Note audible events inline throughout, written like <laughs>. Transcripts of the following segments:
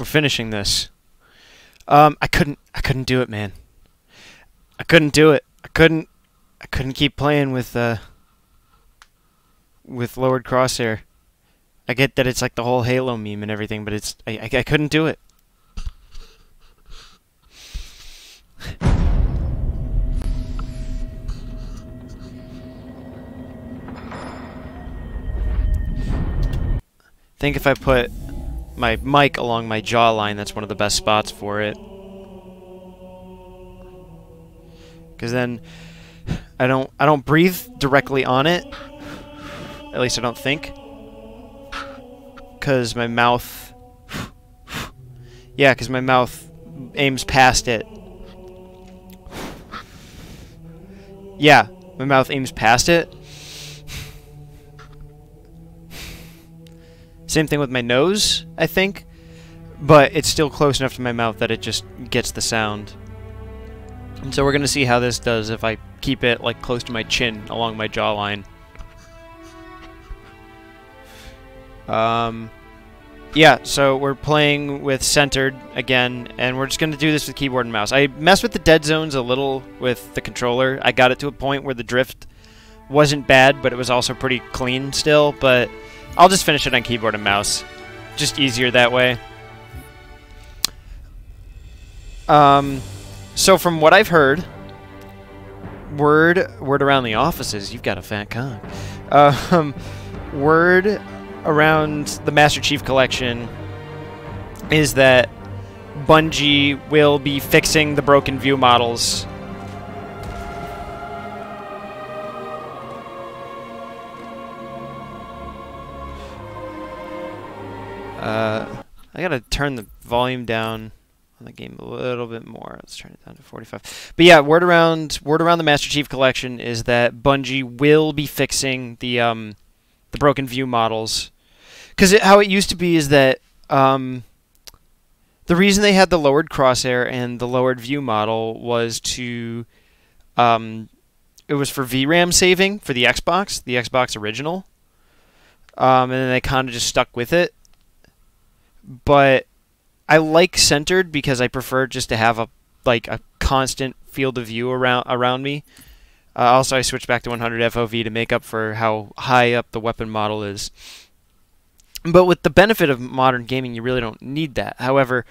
We're finishing this. Um, I couldn't. I couldn't do it, man. I couldn't do it. I couldn't. I couldn't keep playing with uh. With lowered crosshair. I get that it's like the whole Halo meme and everything, but it's I, I, I couldn't do it. <laughs> think if I put my mic along my jawline, that's one of the best spots for it. Because then I don't I don't breathe directly on it. At least I don't think. Because my mouth... yeah, because my mouth aims past it. Yeah, my mouth aims past it. Same thing with my nose, I think. But it's still close enough to my mouth that it just gets the sound. And so we're going to see how this does if I keep it like close to my chin along my jawline. Um, yeah, so we're playing with centered again, and we're just going to do this with keyboard and mouse. I messed with the dead zones a little with the controller. I got it to a point where the drift wasn't bad, but it was also pretty clean still, but I'll just finish it on keyboard and mouse. Just easier that way. Um, so from what I've heard, word word around the offices, you've got a fat cock. Um, word around the Master Chief Collection is that Bungie will be fixing the broken view models. Uh, I gotta turn the volume down on the game a little bit more. Let's turn it down to 45. But yeah, word around word around the Master Chief Collection is that Bungie will be fixing the um, the broken view models. Because how it used to be is that um, the reason they had the lowered crosshair and the lowered view model was to um, it was for VRAM saving for the Xbox, the Xbox original. Um, and then they kind of just stuck with it. But I like centered because I prefer just to have a like a constant field of view around around me. Uh, also, I switched back to 100 FOV to make up for how high up the weapon model is. But with the benefit of modern gaming, you really don't need that. However,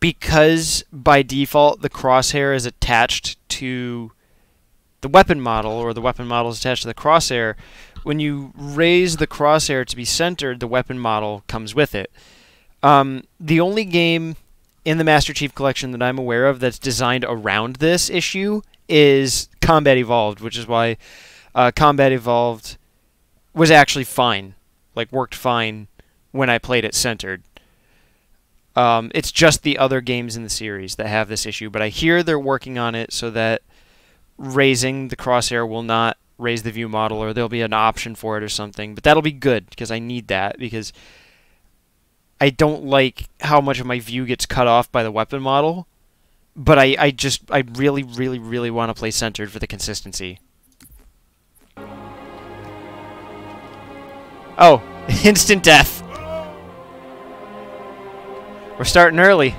because by default the crosshair is attached to the weapon model, or the weapon model is attached to the crosshair, when you raise the crosshair to be centered, the weapon model comes with it. Um, the only game in the Master Chief Collection that I'm aware of that's designed around this issue is Combat Evolved, which is why uh, Combat Evolved was actually fine, like worked fine when I played it centered. Um, it's just the other games in the series that have this issue, but I hear they're working on it so that raising the crosshair will not raise the view model, or there'll be an option for it or something. But that'll be good because I need that because I don't like how much of my view gets cut off by the weapon model. But I, I just, I really, really, really want to play centered for the consistency. Oh, <laughs> instant death. We're starting early.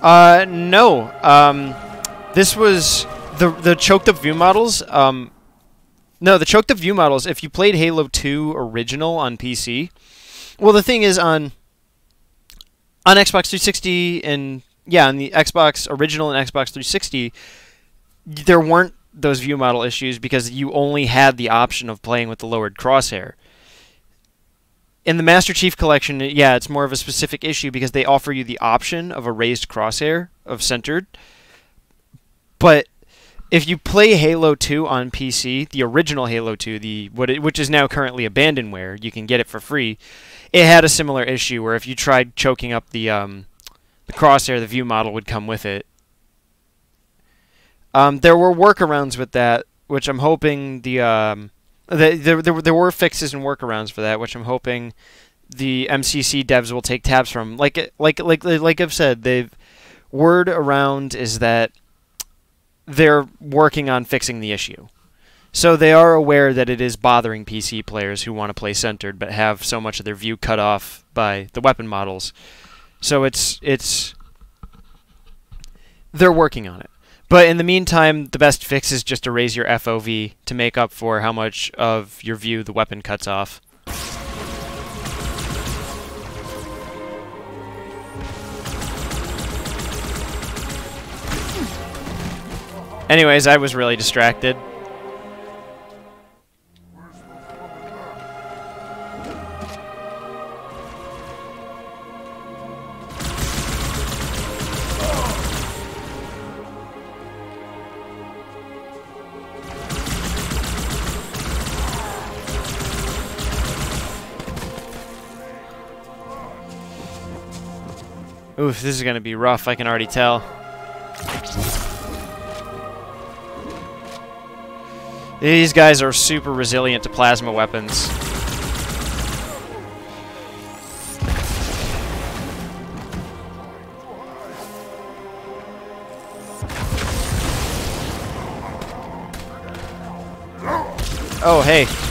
Uh, no. Um, this was the the choked up view models. Um, no, the choked up view models. If you played Halo 2 original on PC, well, the thing is on on Xbox 360 and yeah, on the Xbox original and Xbox 360, there weren't those view model issues because you only had the option of playing with the lowered crosshair. In the Master Chief Collection, yeah, it's more of a specific issue because they offer you the option of a raised crosshair of centered. But if you play Halo 2 on PC, the original Halo 2, the what it, which is now currently abandonware, you can get it for free. It had a similar issue where if you tried choking up the um, the crosshair, the view model would come with it. Um, there were workarounds with that, which I'm hoping the um, the, there, there there were fixes and workarounds for that, which I'm hoping the MCC devs will take tabs from. Like like like like I've said, they've word around is that they're working on fixing the issue. So they are aware that it is bothering PC players who want to play centered but have so much of their view cut off by the weapon models. So it's it's they're working on it. But in the meantime, the best fix is just to raise your FOV to make up for how much of your view the weapon cuts off. Anyways, I was really distracted. Oof, this is going to be rough, I can already tell. These guys are super resilient to plasma weapons. Oh, hey.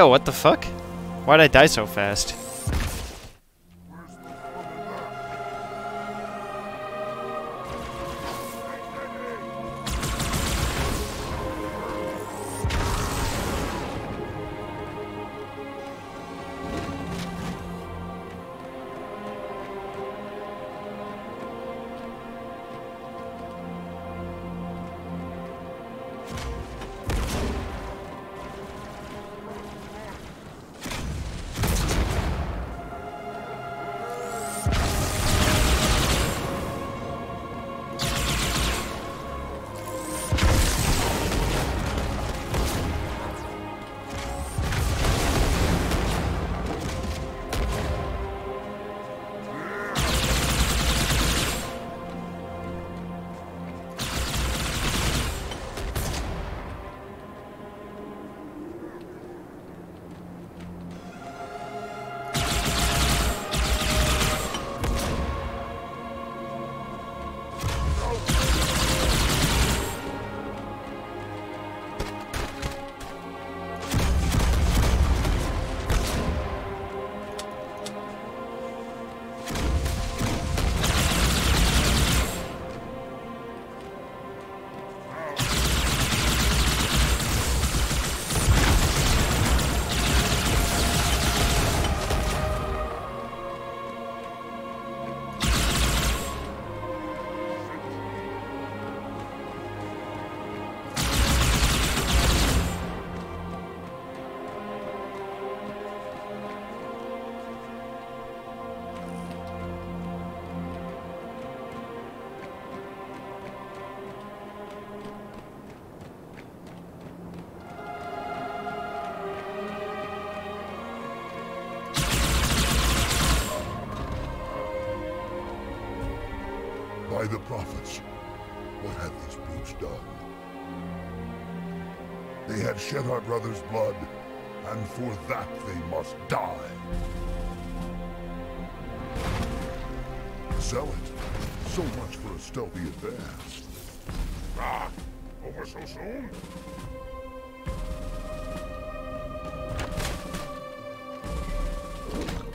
Yo, what the fuck? Why'd I die so fast?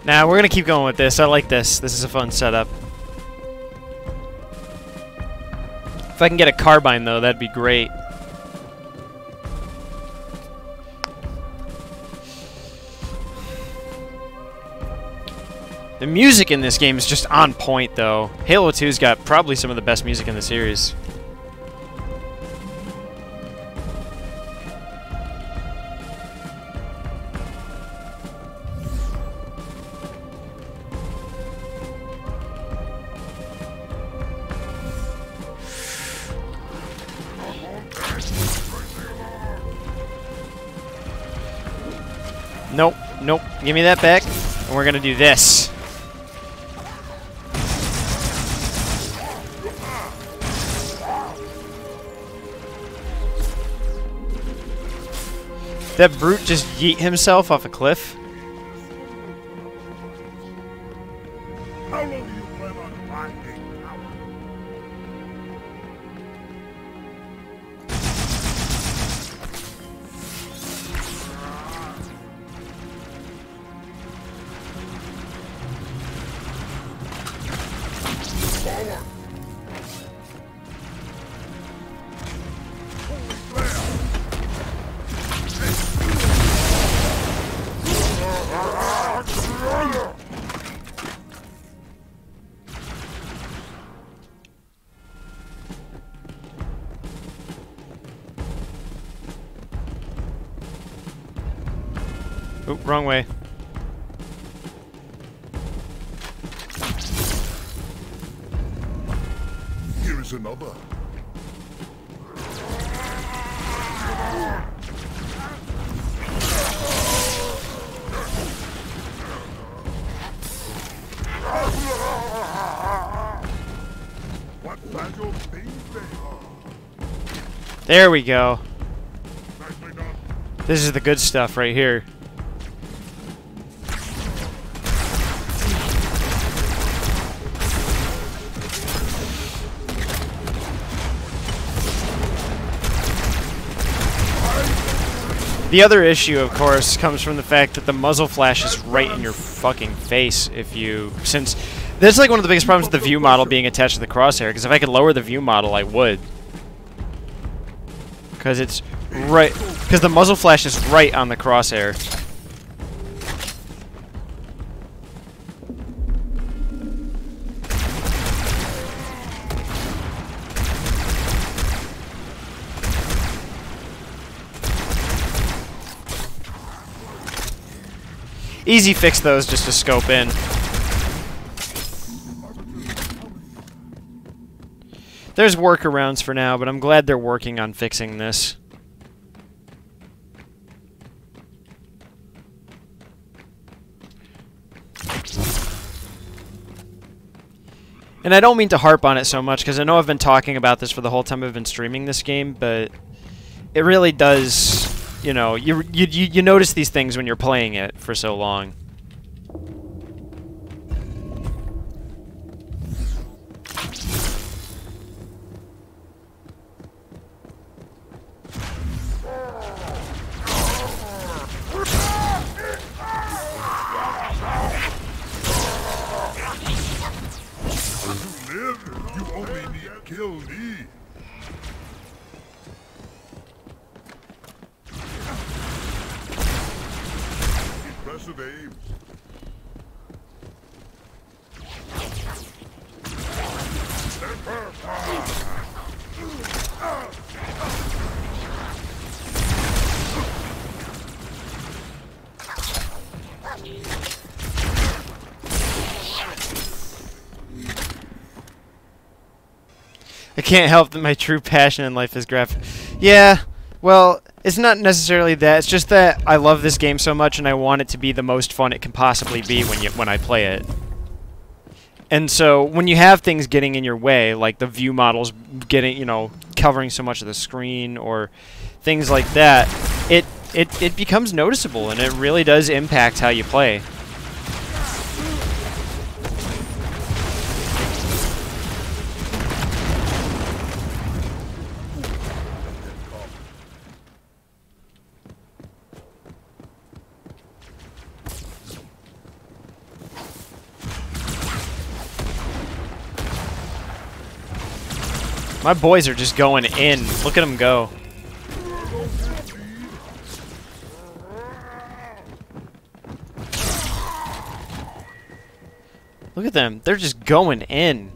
Now nah, we're gonna keep going with this. I like this. This is a fun setup. If I can get a carbine though, that'd be great. The music in this game is just on point though. Halo 2's got probably some of the best music in the series. Give me that back, and we're gonna do this. That brute just yeet himself off a cliff. There we go. This is the good stuff right here. The other issue, of course, comes from the fact that the muzzle flash is right in your fucking face if you... Since... That's like one of the biggest problems with the view model being attached to the crosshair, because if I could lower the view model, I would. Because it's right... Because the muzzle flash is right on the crosshair. Easy fix those just to scope in. There's workarounds for now, but I'm glad they're working on fixing this. And I don't mean to harp on it so much, because I know I've been talking about this for the whole time I've been streaming this game, but it really does, you know, you, you, you you notice these things when you're playing it for so long. Can't help that my true passion in life is graphic. Yeah, well, it's not necessarily that. It's just that I love this game so much and I want it to be the most fun it can possibly be when you when I play it. And so when you have things getting in your way, like the view models getting, you know, covering so much of the screen or things like that, it it it becomes noticeable and it really does impact how you play. My boys are just going in. Look at them go. Look at them. They're just going in.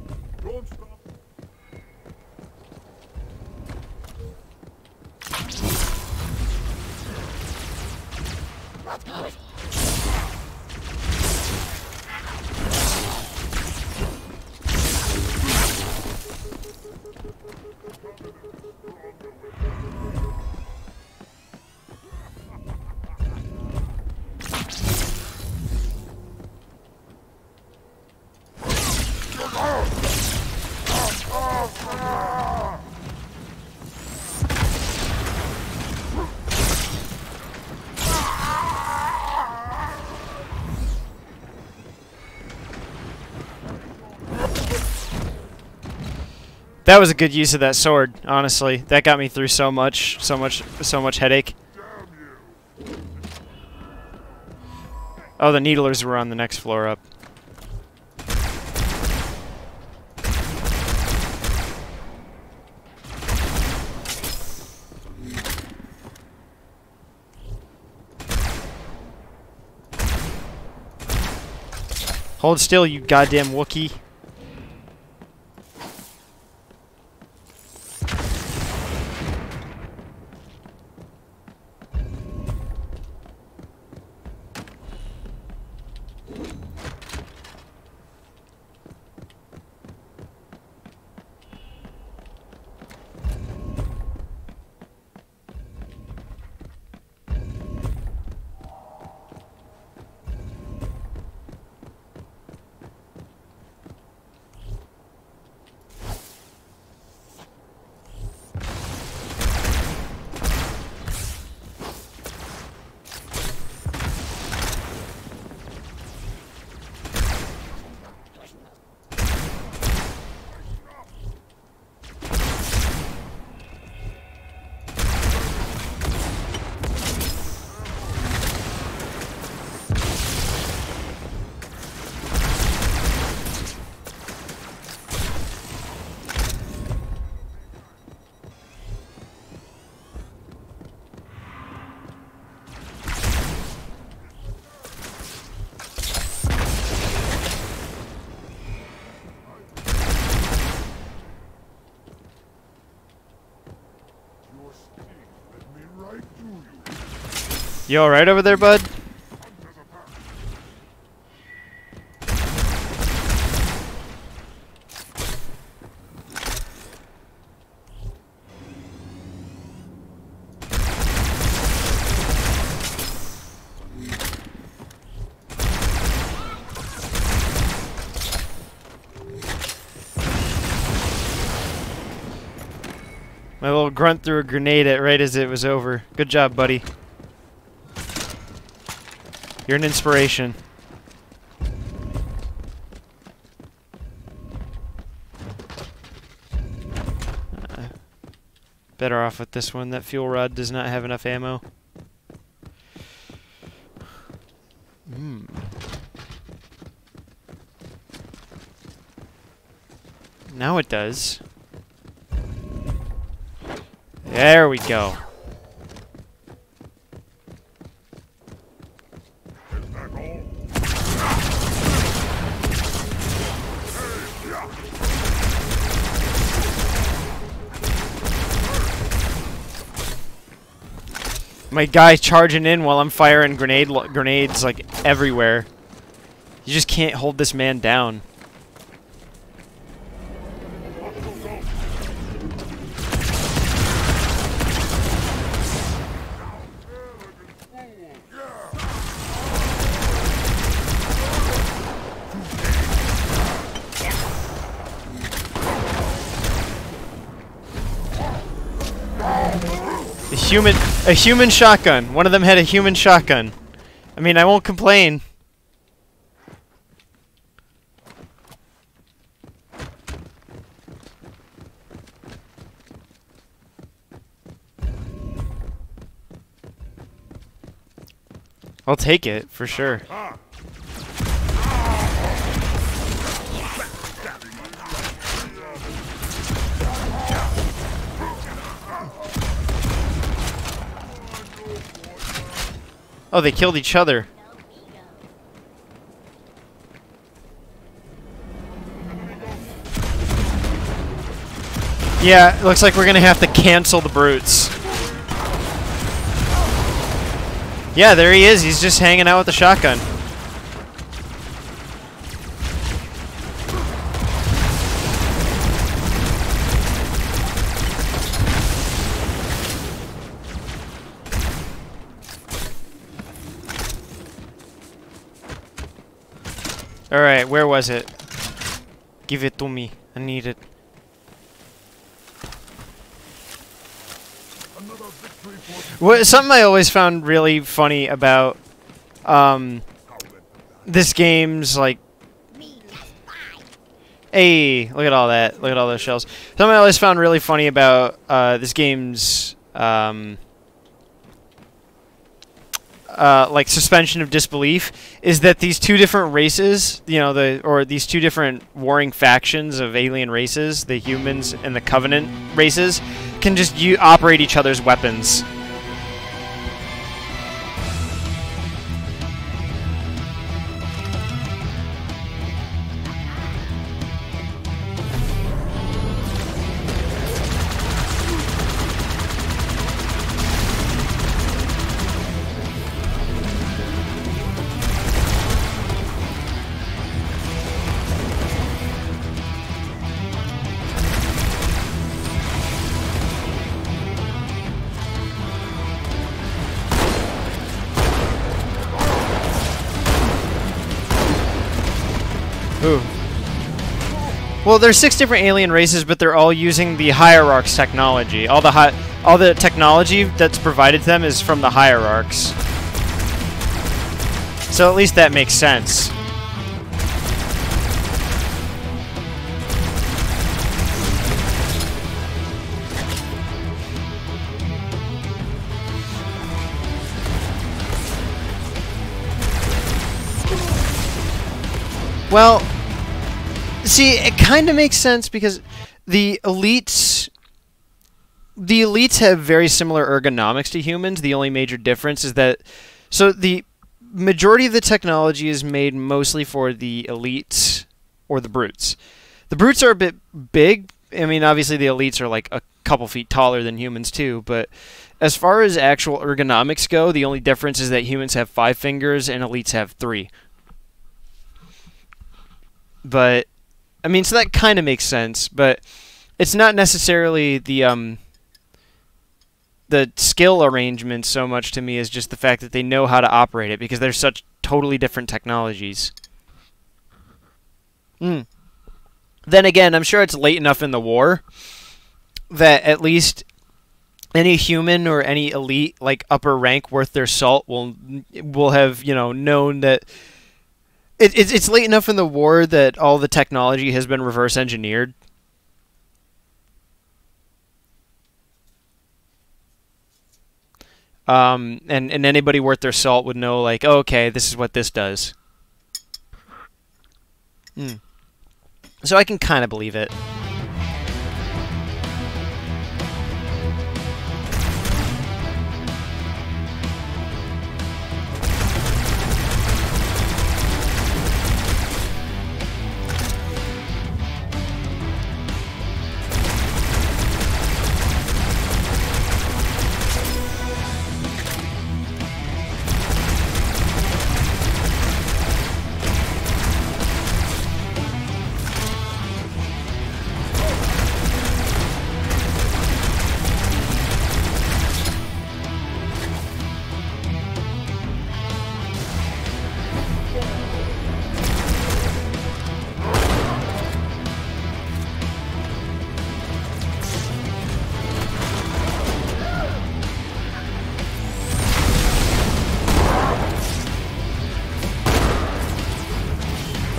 That was a good use of that sword, honestly. That got me through so much, so much, so much headache. Oh, the needlers were on the next floor up. Hold still, you goddamn Wookie. You alright over there, bud? My little grunt threw a grenade at right as it was over. Good job, buddy. You're an inspiration. Uh, better off with this one. That fuel rod does not have enough ammo. Hmm. Now it does. There we go. My guy charging in while I'm firing grenade grenades like everywhere. You just can't hold this man down. A human, a human shotgun. One of them had a human shotgun. I mean, I won't complain. I'll take it for sure. Oh, they killed each other. Yeah, looks like we're gonna have to cancel the brutes. Yeah, there he is. He's just hanging out with the shotgun. Alright, where was it? Give it to me. I need it. What, something I always found really funny about um, this game's like. Hey, look at all that! Look at all those shells. Something I always found really funny about uh, this game's um, uh, like suspension of disbelief is that these two different races, you know, the or these two different warring factions of alien races, the humans and the Covenant races, can just u- operate each other's weapons. Well, there's six different alien races, but they're all using the Hierarchs technology. All the hi- all the technology that's provided to them is from the Hierarchs. So at least that makes sense. Well, see, it kind of makes sense because the elites the elites have very similar ergonomics to humans. The only major difference is that so the majority of the technology is made mostly for the elites or the brutes. The brutes are a bit big. I mean, obviously the elites are like a couple feet taller than humans too, but as far as actual ergonomics go, the only difference is that humans have 5 fingers and elites have 3. But I mean, so that kind of makes sense, but it's not necessarily the um the skill arrangement so much to me as just the fact that they know how to operate it because they're such totally different technologies. Hmm. Then again, I'm sure it's late enough in the war that at least any human or any elite like upper rank worth their salt will will have, you know, known that it, it's it's late enough in the war that all the technology has been reverse engineered. Um, and, and anybody worth their salt would know, like, oh, okay, this is what this does. Hmm. So I can kind of believe it.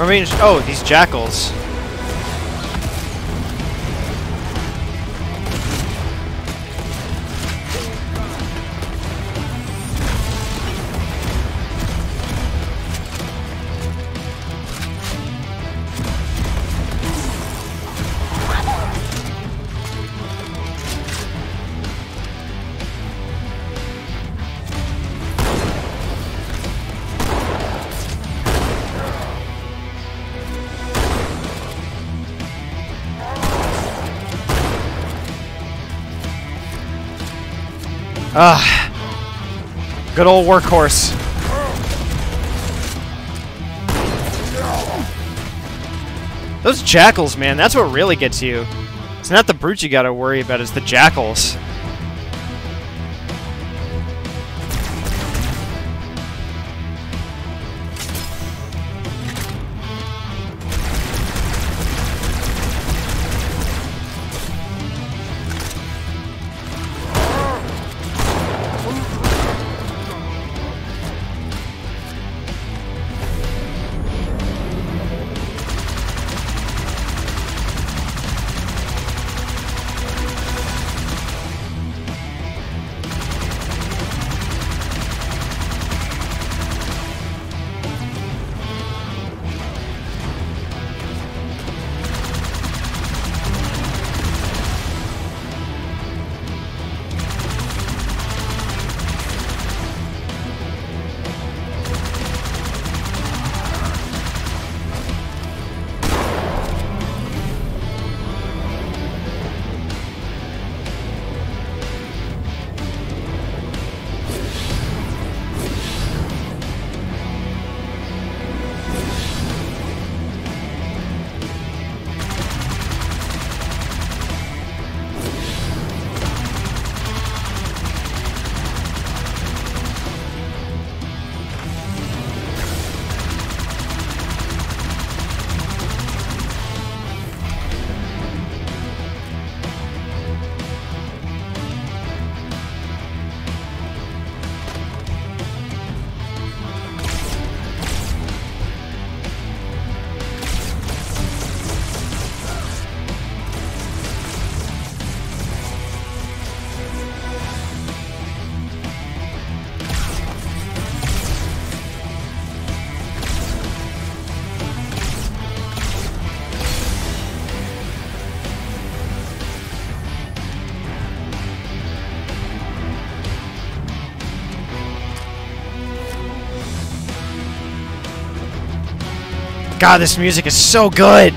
Mean, oh, these jackals. Ah. Good old workhorse. Those jackals, man, that's what really gets you. It's not the brutes you gotta worry about, it's the jackals. God, this music is so good!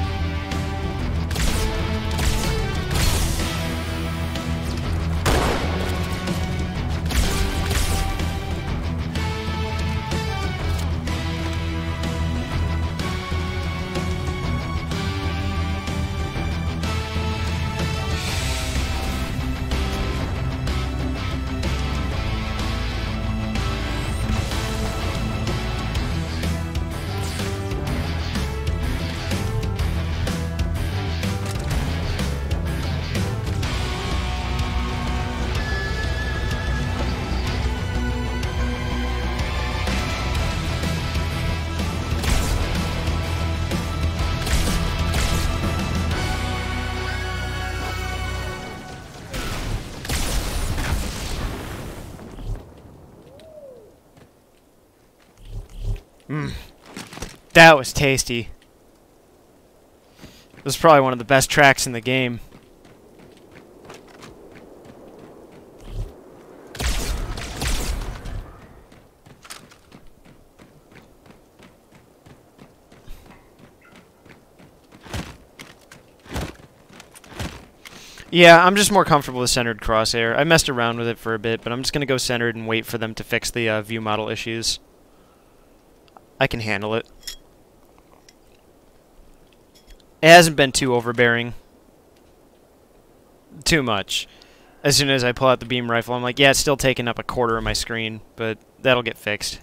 Tasty. It was probably one of the best tracks in the game. Yeah, I'm just more comfortable with centered crosshair. I messed around with it for a bit, but I'm just going to go centered and wait for them to fix the uh, view model issues. I can handle it. It hasn't been too overbearing. Too much. As soon as I pull out the beam rifle, I'm like, yeah, it's still taking up a quarter of my screen, but that'll get fixed.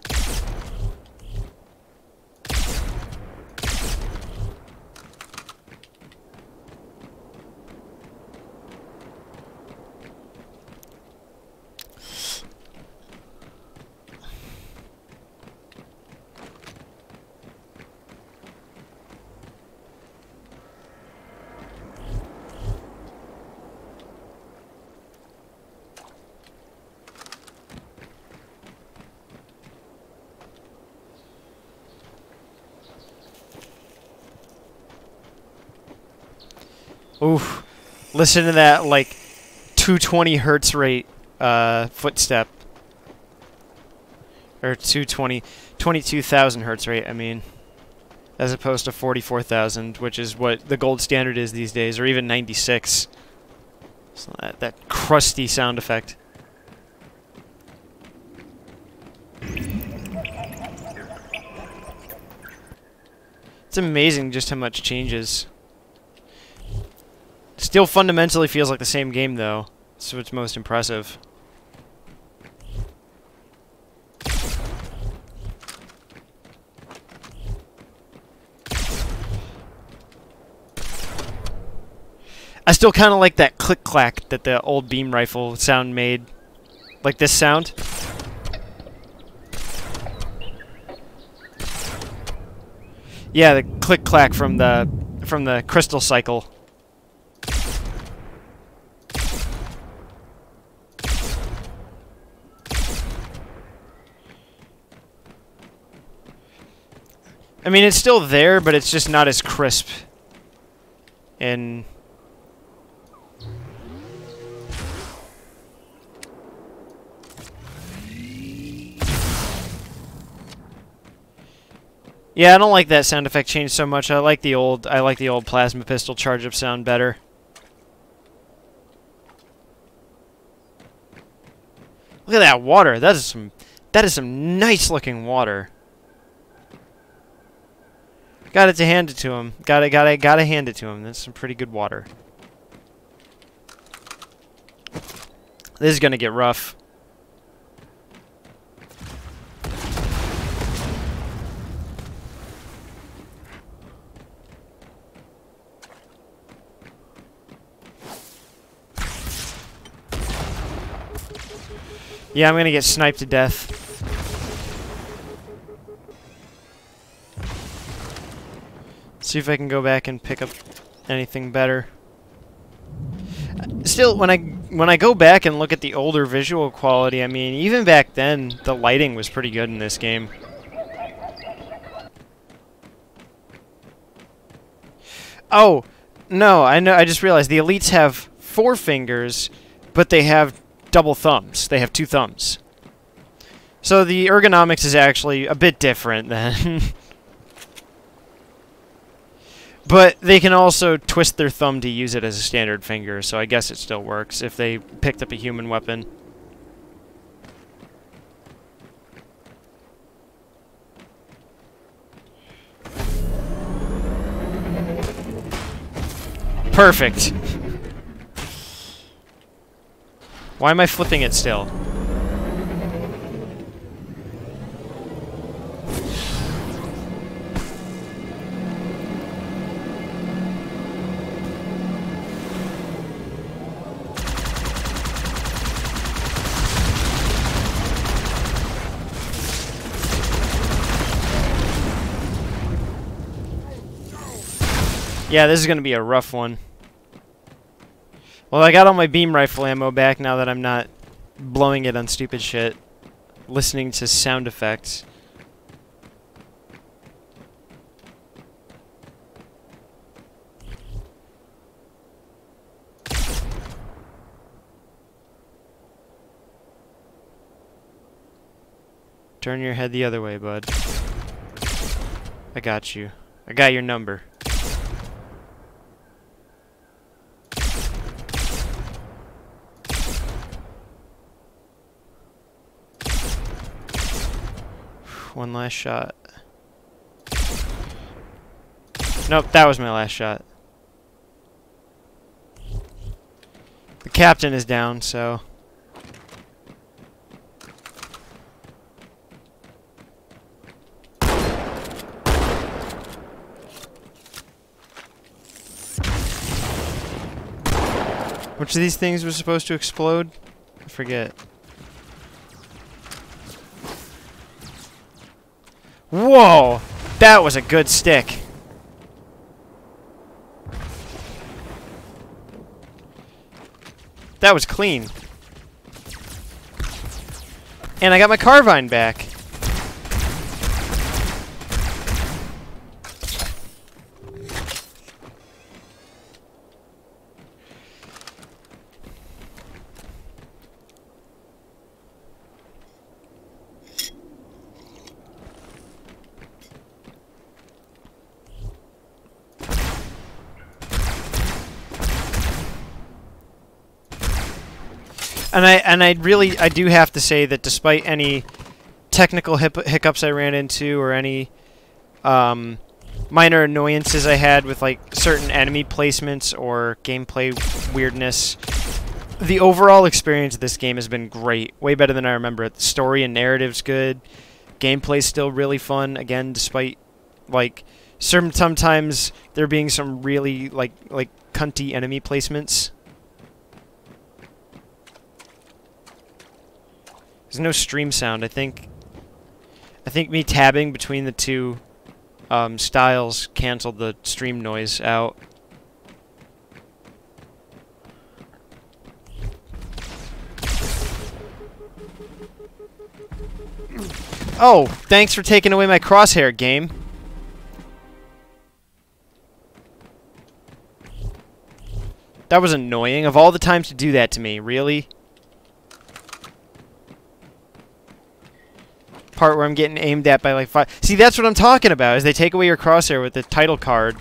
Listen to that, like, 220 hertz rate uh, footstep. Or 220, 22,000 hertz rate, I mean. As opposed to 44,000, which is what the gold standard is these days, or even 96. So that, that crusty sound effect. It's amazing just how much changes. Still fundamentally feels like the same game, though. That's what's most impressive. I still kind of like that click-clack that the old beam rifle sound made. Like this sound. Yeah, the click-clack from the from the crystal cycle. I mean, it's still there, but it's just not as crisp. And Yeah, I don't like that sound effect change so much. I like the old I like the old plasma pistol charge up sound better. Look at that water. That is some that is some nice looking water. Got it to hand it to him. Got it, got it, got to hand it to him. That's some pretty good water. This is going to get rough. Yeah, I'm gonna get sniped to death. See if I can go back and pick up anything better. Still, when I when I go back and look at the older visual quality, I mean, even back then, the lighting was pretty good in this game. Oh, no, I know. I just realized the elites have four fingers, but they have double thumbs. They have two thumbs. So the ergonomics is actually a bit different then. <laughs> but they can also twist their thumb to use it as a standard finger, so I guess it still works if they picked up a human weapon. Perfect. Why am I flipping it still? Yeah, this is going to be a rough one. Well, I got all my beam rifle ammo back now that I'm not blowing it on stupid shit. Listening to sound effects. Turn your head the other way, bud. I got you. I got your number. One last shot. Nope, that was my last shot. The captain is down, so... Which of these things was supposed to explode? I forget. Whoa! That was a good stick. That was clean. And I got my Carbine back. And I and I really I do have to say that despite any technical hiccups I ran into or any um, minor annoyances I had with like certain enemy placements or gameplay weirdness. The overall experience of this game has been great, way better than I remember it. The story and narrative's good. Gameplay's still really fun, again, despite like certain sometimes there being some really like like cunty enemy placements. There's no stream sound. I think I think me tabbing between the two um, styles canceled the stream noise out. Oh, thanks for taking away my crosshair game. That was annoying. Of all the times to do that to me, really? Part where I'm getting aimed at by like five. See, that's what I'm talking about, is they take away your crosshair with the title card.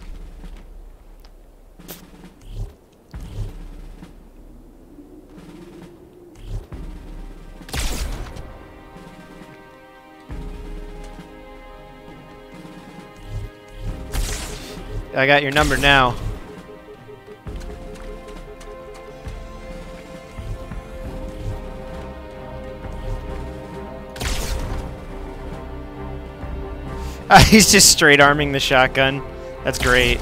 I got your number now. <laughs> he's just straight arming the shotgun. That's great.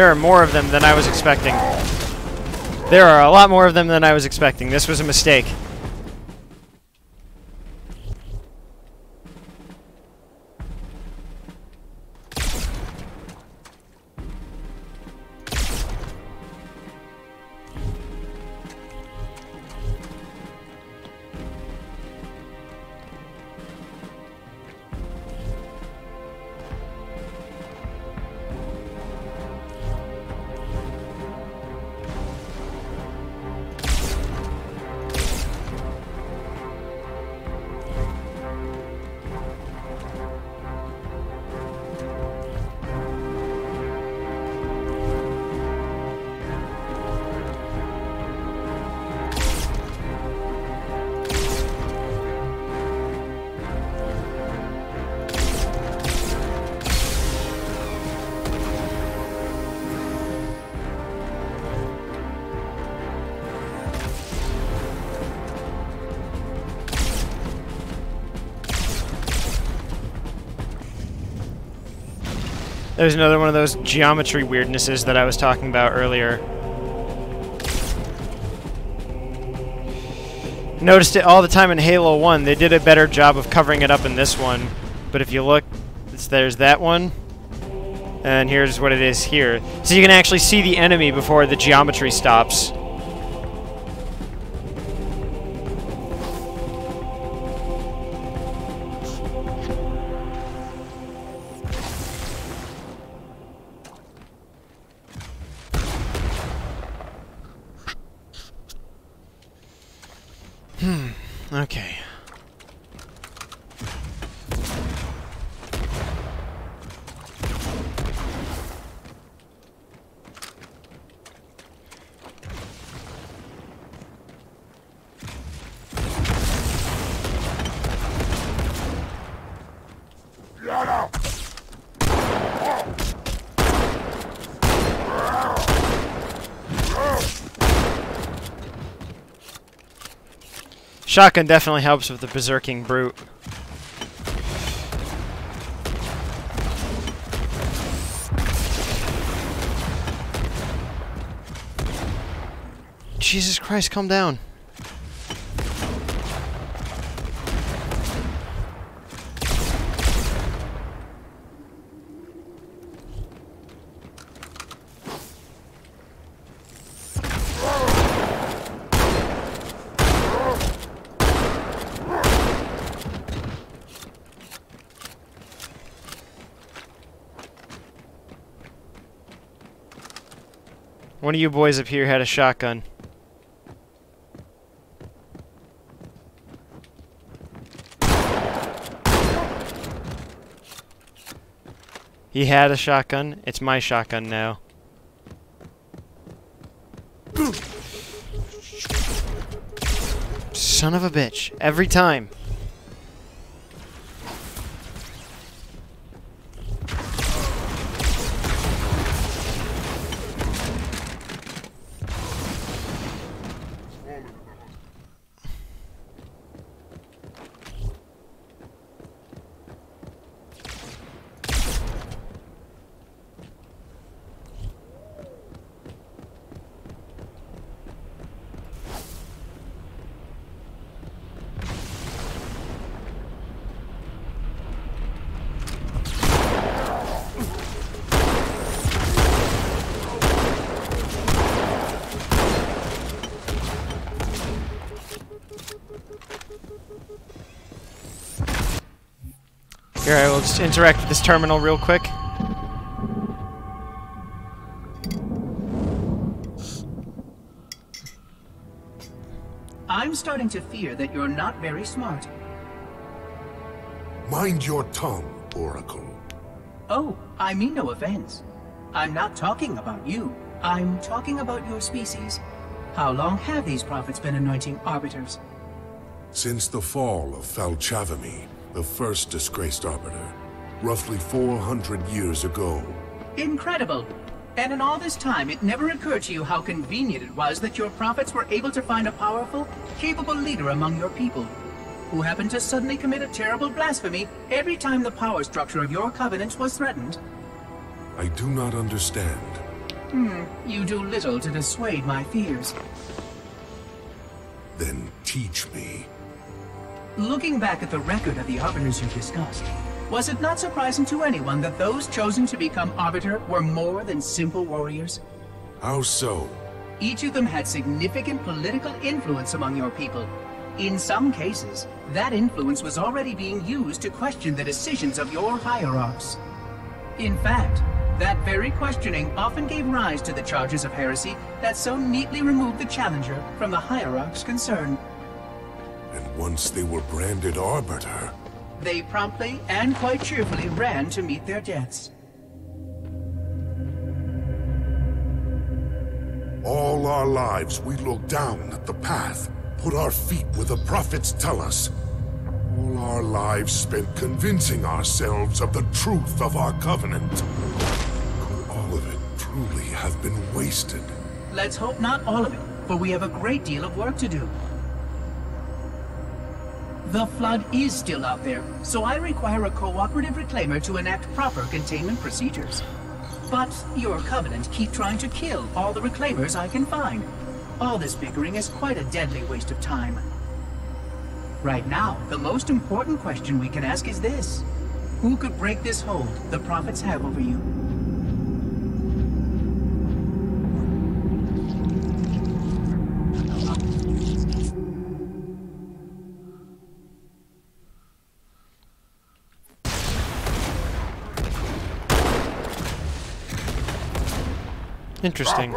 There are more of them than I was expecting. There are a lot more of them than I was expecting. This was a mistake. There's another one of those geometry weirdnesses that I was talking about earlier. Noticed it all the time in Halo 1. They did a better job of covering it up in this one. But if you look, there's that one. And here's what it is here. So you can actually see the enemy before the geometry stops. Shotgun definitely helps with the berserking brute. Jesus Christ, calm down. You boys up here had a shotgun. He had a shotgun. It's my shotgun now. Son of a bitch. Every time. Just interact with this terminal real quick. I'm starting to fear that you're not very smart. Mind your tongue, Oracle. Oh, I mean no offense. I'm not talking about you. I'm talking about your species. How long have these prophets been anointing arbiters? Since the fall of Falchavami, the first disgraced arbiter, roughly 400 years ago. Incredible! And in all this time, it never occurred to you how convenient it was that your prophets were able to find a powerful, capable leader among your people, who happened to suddenly commit a terrible blasphemy every time the power structure of your covenants was threatened. I do not understand. Hmm, you do little to dissuade my fears. Then teach me. Looking back at the record of the Arbiters you discussed, was it not surprising to anyone that those chosen to become Arbiter were more than simple warriors? How so? Each of them had significant political influence among your people. In some cases, that influence was already being used to question the decisions of your hierarchs. In fact, that very questioning often gave rise to the charges of heresy that so neatly removed the challenger from the hierarch's concern. And once they were branded Arbiter, They promptly and quite cheerfully ran to meet their deaths. all our lives we look down at the path, put our feet where the prophets tell us. All our lives spent convincing ourselves of the truth of our covenant. Could all of it truly have been wasted? Let's hope not all of it, for we have a great deal of work to do. The Flood is still out there, so I require a cooperative reclaimer to enact proper containment procedures. But your Covenant keep trying to kill all the reclaimers I can find. All this bickering is quite a deadly waste of time. Right now, the most important question we can ask is this. Who could break this hold the prophets have over you? Interesting.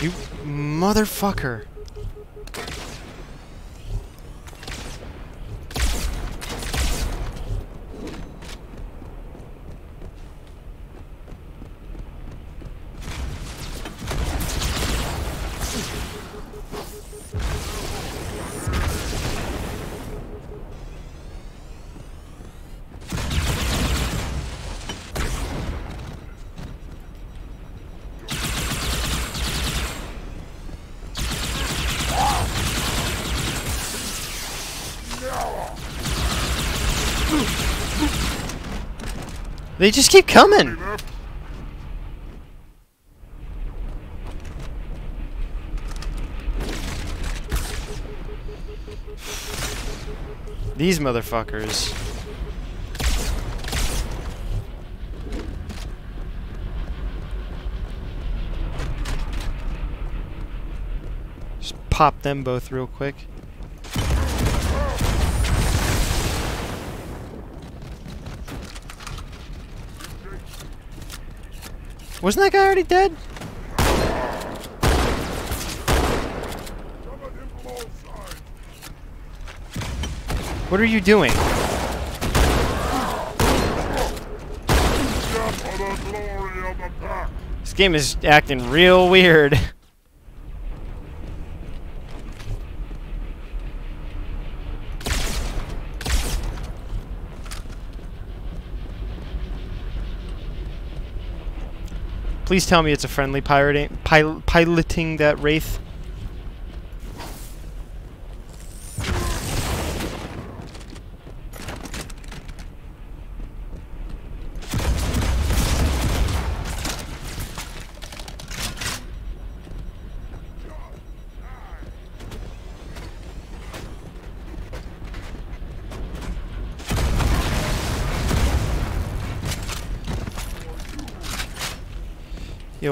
You motherfucker. They just keep coming! These motherfuckers. Just pop them both real quick. Wasn't that guy already dead? What are you doing? This game is acting real weird. <laughs> Please tell me it's a friendly pirating, pil piloting that wraith.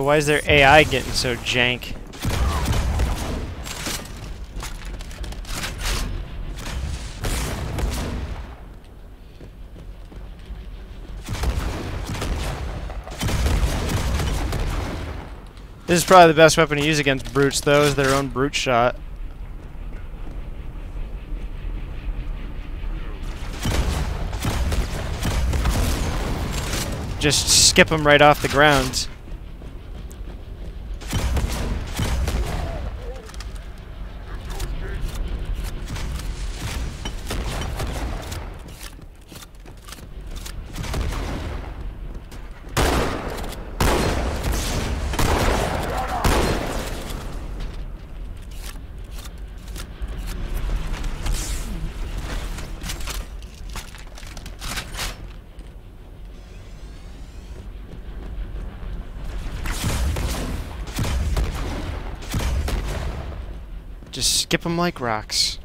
Why is their AI getting so jank? This is probably the best weapon to use against brutes, though, is their own brute shot. Just skip them right off the ground. Just skip them like rocks.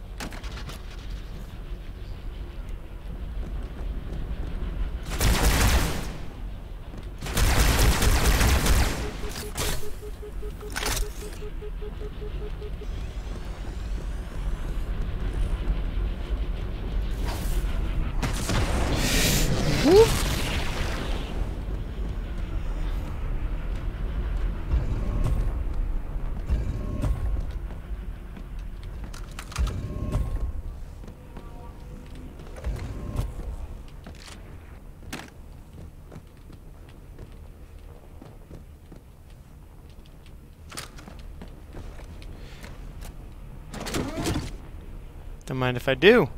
Don't mind if I do.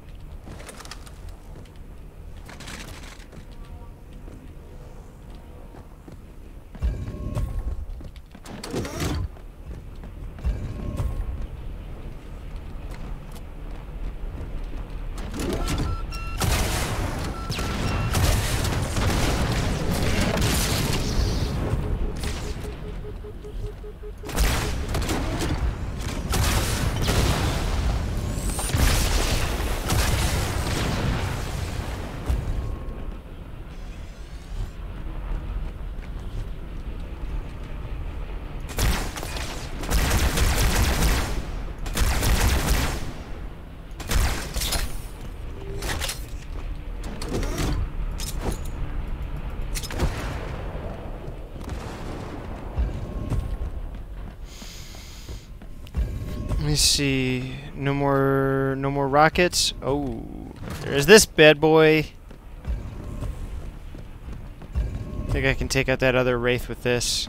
See. No more no more rockets. Oh. There's this bad boy. I Think I can take out that other wraith with this.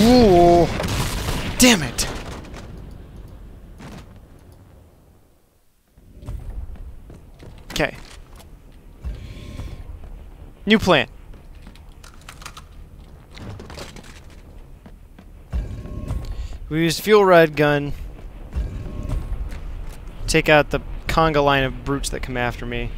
Ooh. Damn it. Okay. New plan. We used fuel rod gun. Take out the conga line of brutes that come after me.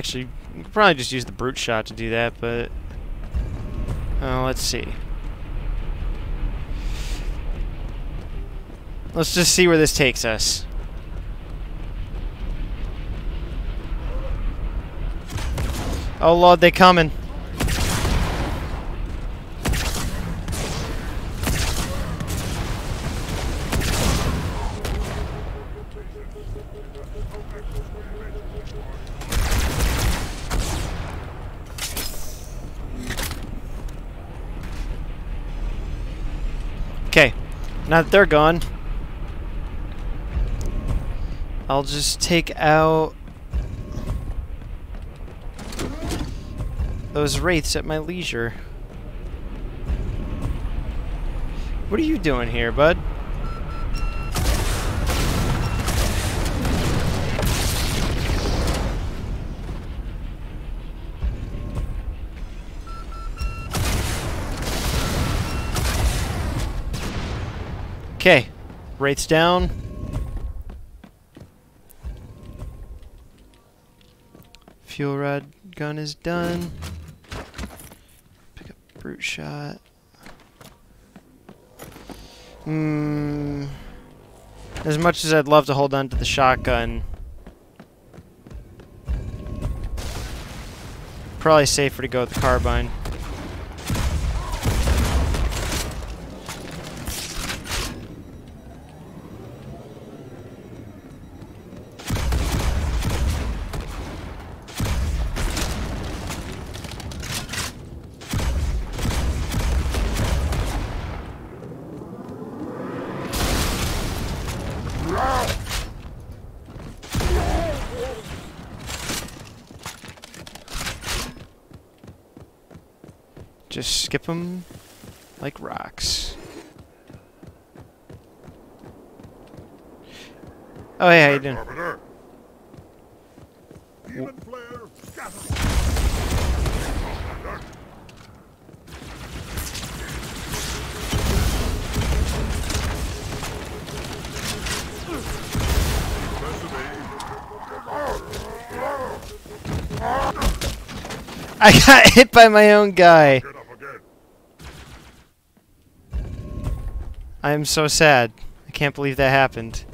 Actually, probably just use the brute shot to do that, but... Uh, let's see. Let's just see where this takes us. Oh lord, they're coming. Okay, now that they're gone, I'll just take out those wraiths at my leisure. What are you doing here, bud? Wraiths down. Fuel rod gun is done. Pick up brute shot. Hmm. As much as I'd love to hold on to the shotgun, probably safer to go with the carbine. Just skip them like rocks. Oh, hey, how you doing? I got <laughs> hit by my own guy. Get up again. I am so sad. I can't believe that happened.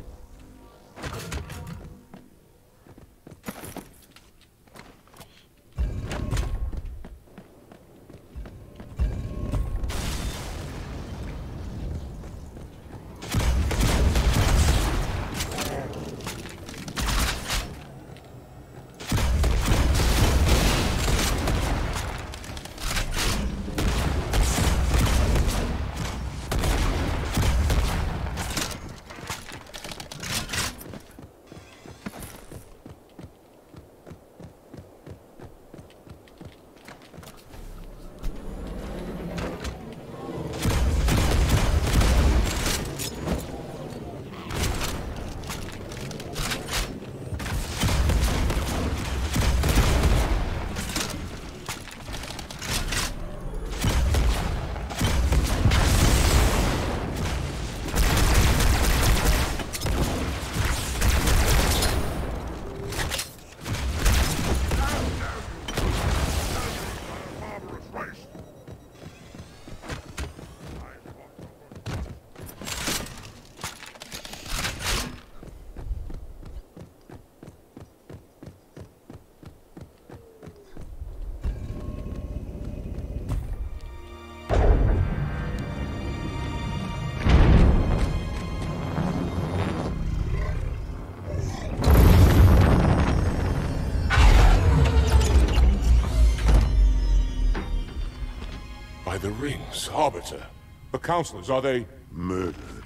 Counselors, are they... Murdered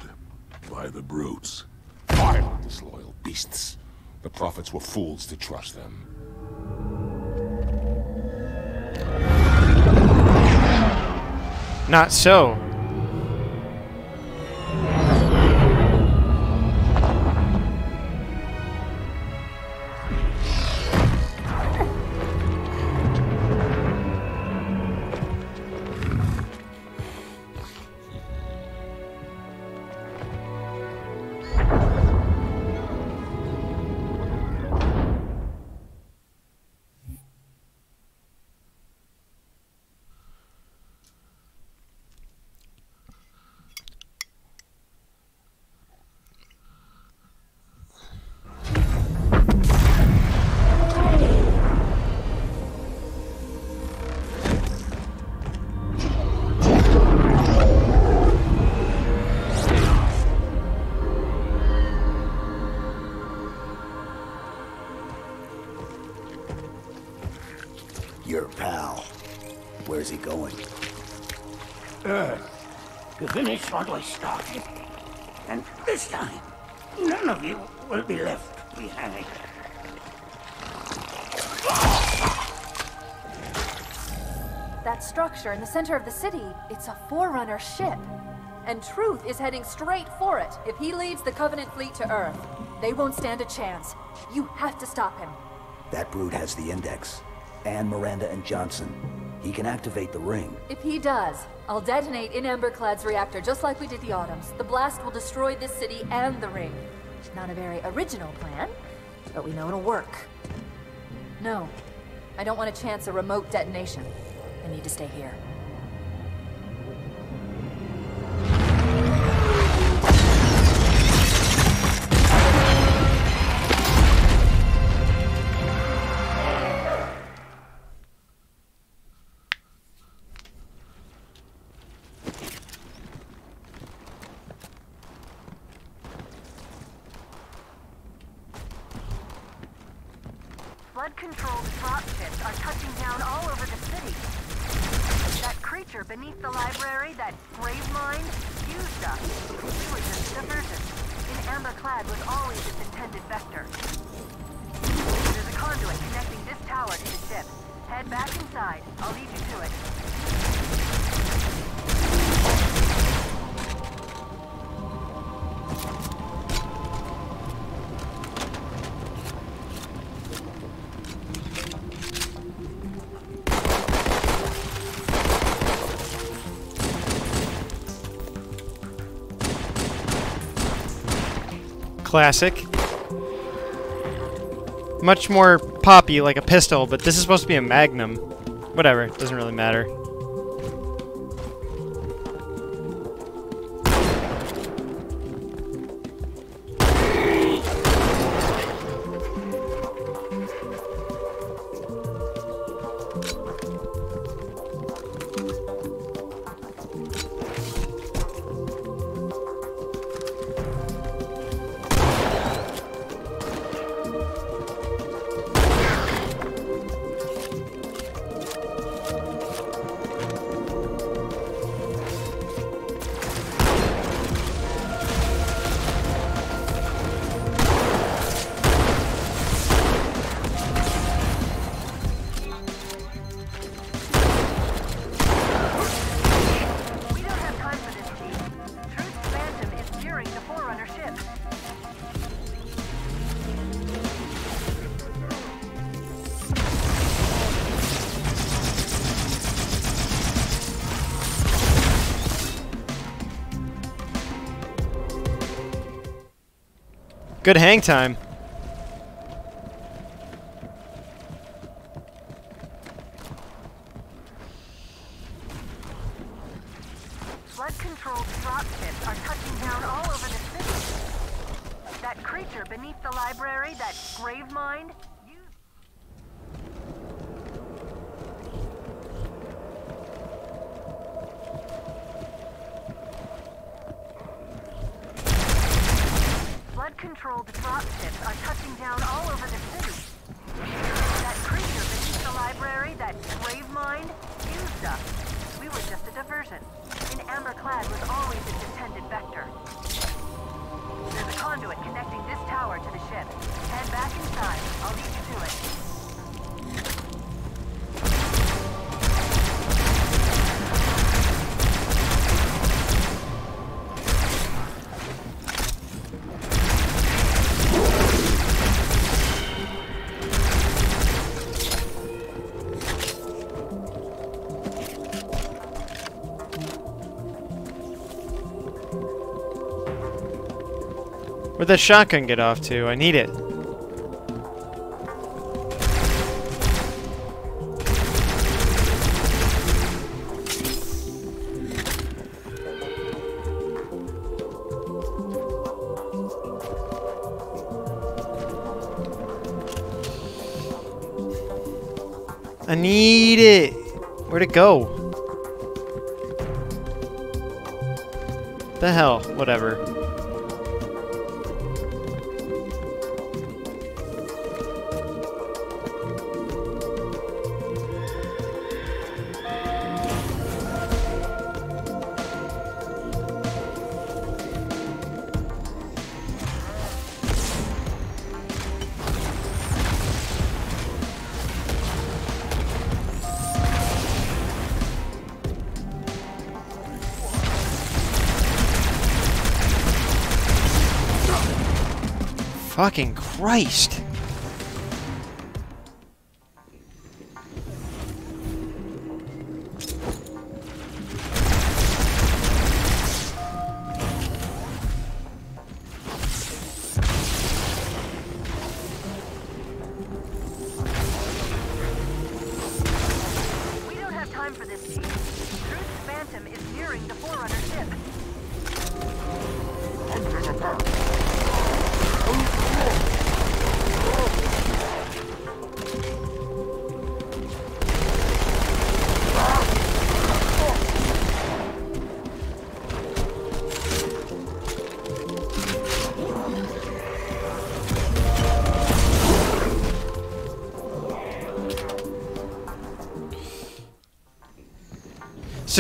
by the brutes. Vile, disloyal beasts. The prophets were fools to trust them. Not so. City, it's a Forerunner ship. And Truth is heading straight for it. If he leads the Covenant fleet to Earth, they won't stand a chance. You have to stop him. That brute has the Index. And Miranda and Johnson. He can activate the ring. If he does, I'll detonate in Amber Clad's reactor just like we did the Autumns. The blast will destroy this city and the ring. Not a very original plan, but we know it'll work. No, I don't want to chance a remote detonation. I need to stay here. Classic. Much more poppy, like a pistol, but this is supposed to be a magnum. Whatever, doesn't really matter. Good hang time. That shotgun get off to? I need it. Christ.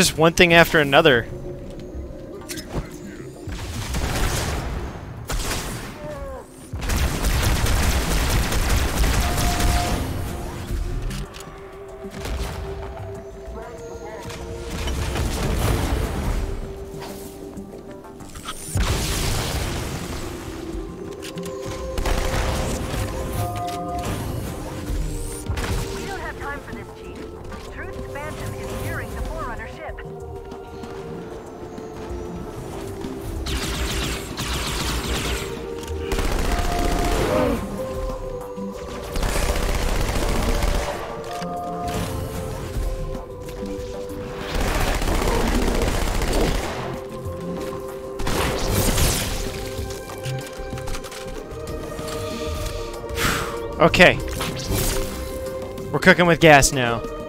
Just one thing after another. Okay. We're cooking with gas now.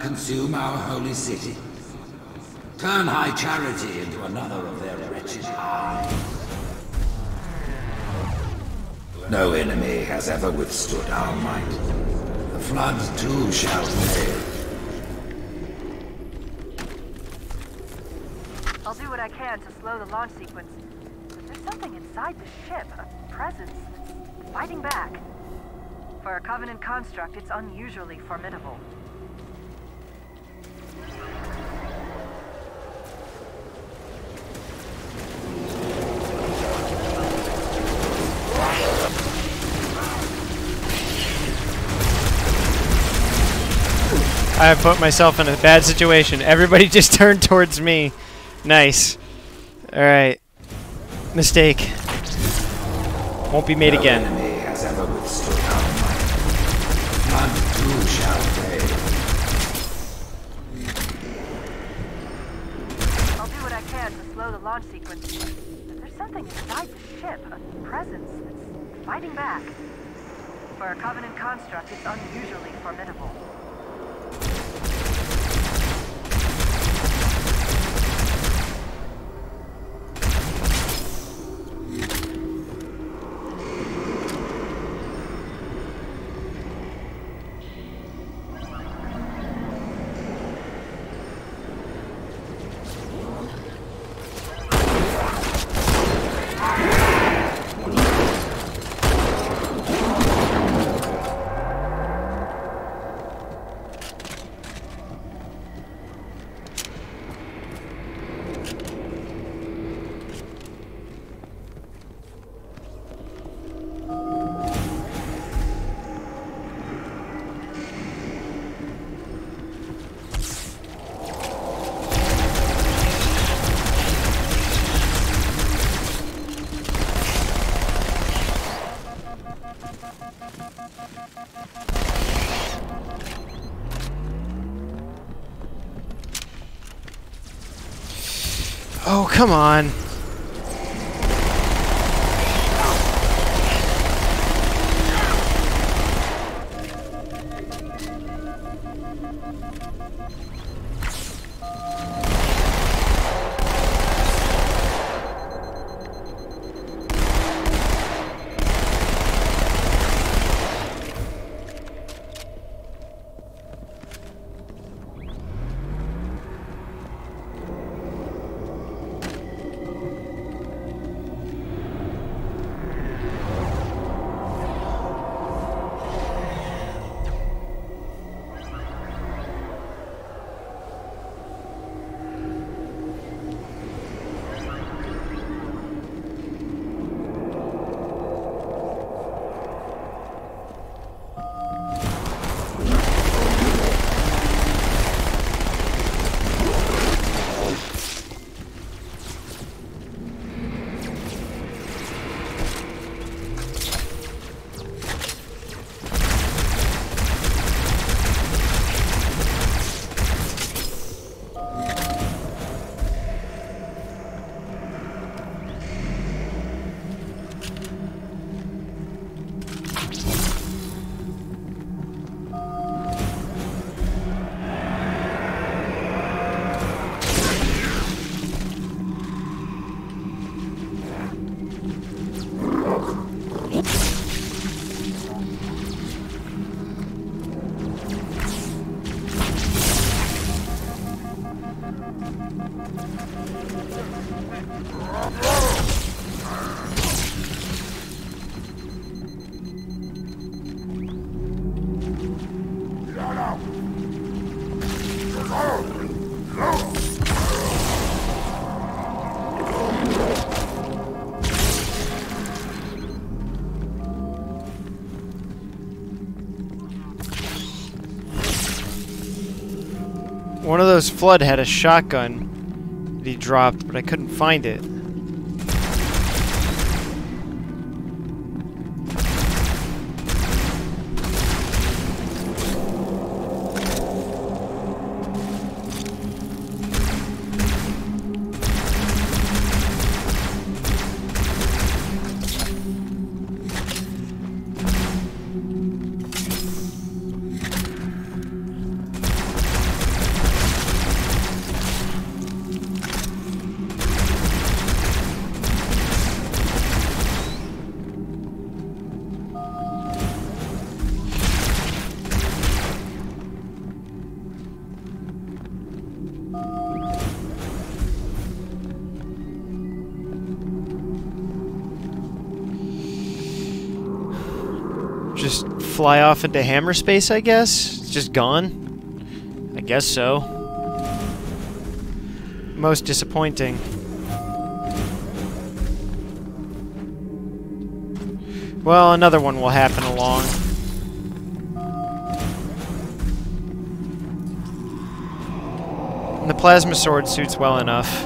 Consume our holy city? Turn high charity into another of their wretched hives? No enemy has ever withstood our might. The flood too shall fail. I'll do what I can to slow the launch sequence. But there's something inside the ship, a presence fighting back. For a Covenant construct, it's unusually formidable. I have put myself in a bad situation. Everybody <laughs> just turned towards me. Nice. Alright. Mistake. Won't be made no again. enemy has ever withstood our might. The too shall fail. I'll do what I can to slow the launch sequence. But there's something inside the ship, a presence that's fighting back. For a Covenant construct, it's unusually formidable. Come on. Flood had a shotgun that he dropped, but I couldn't find it. Fly off into hammer space, I guess? It's just gone? I guess so. Most disappointing. Well, another one will happen along. And the plasma sword suits well enough.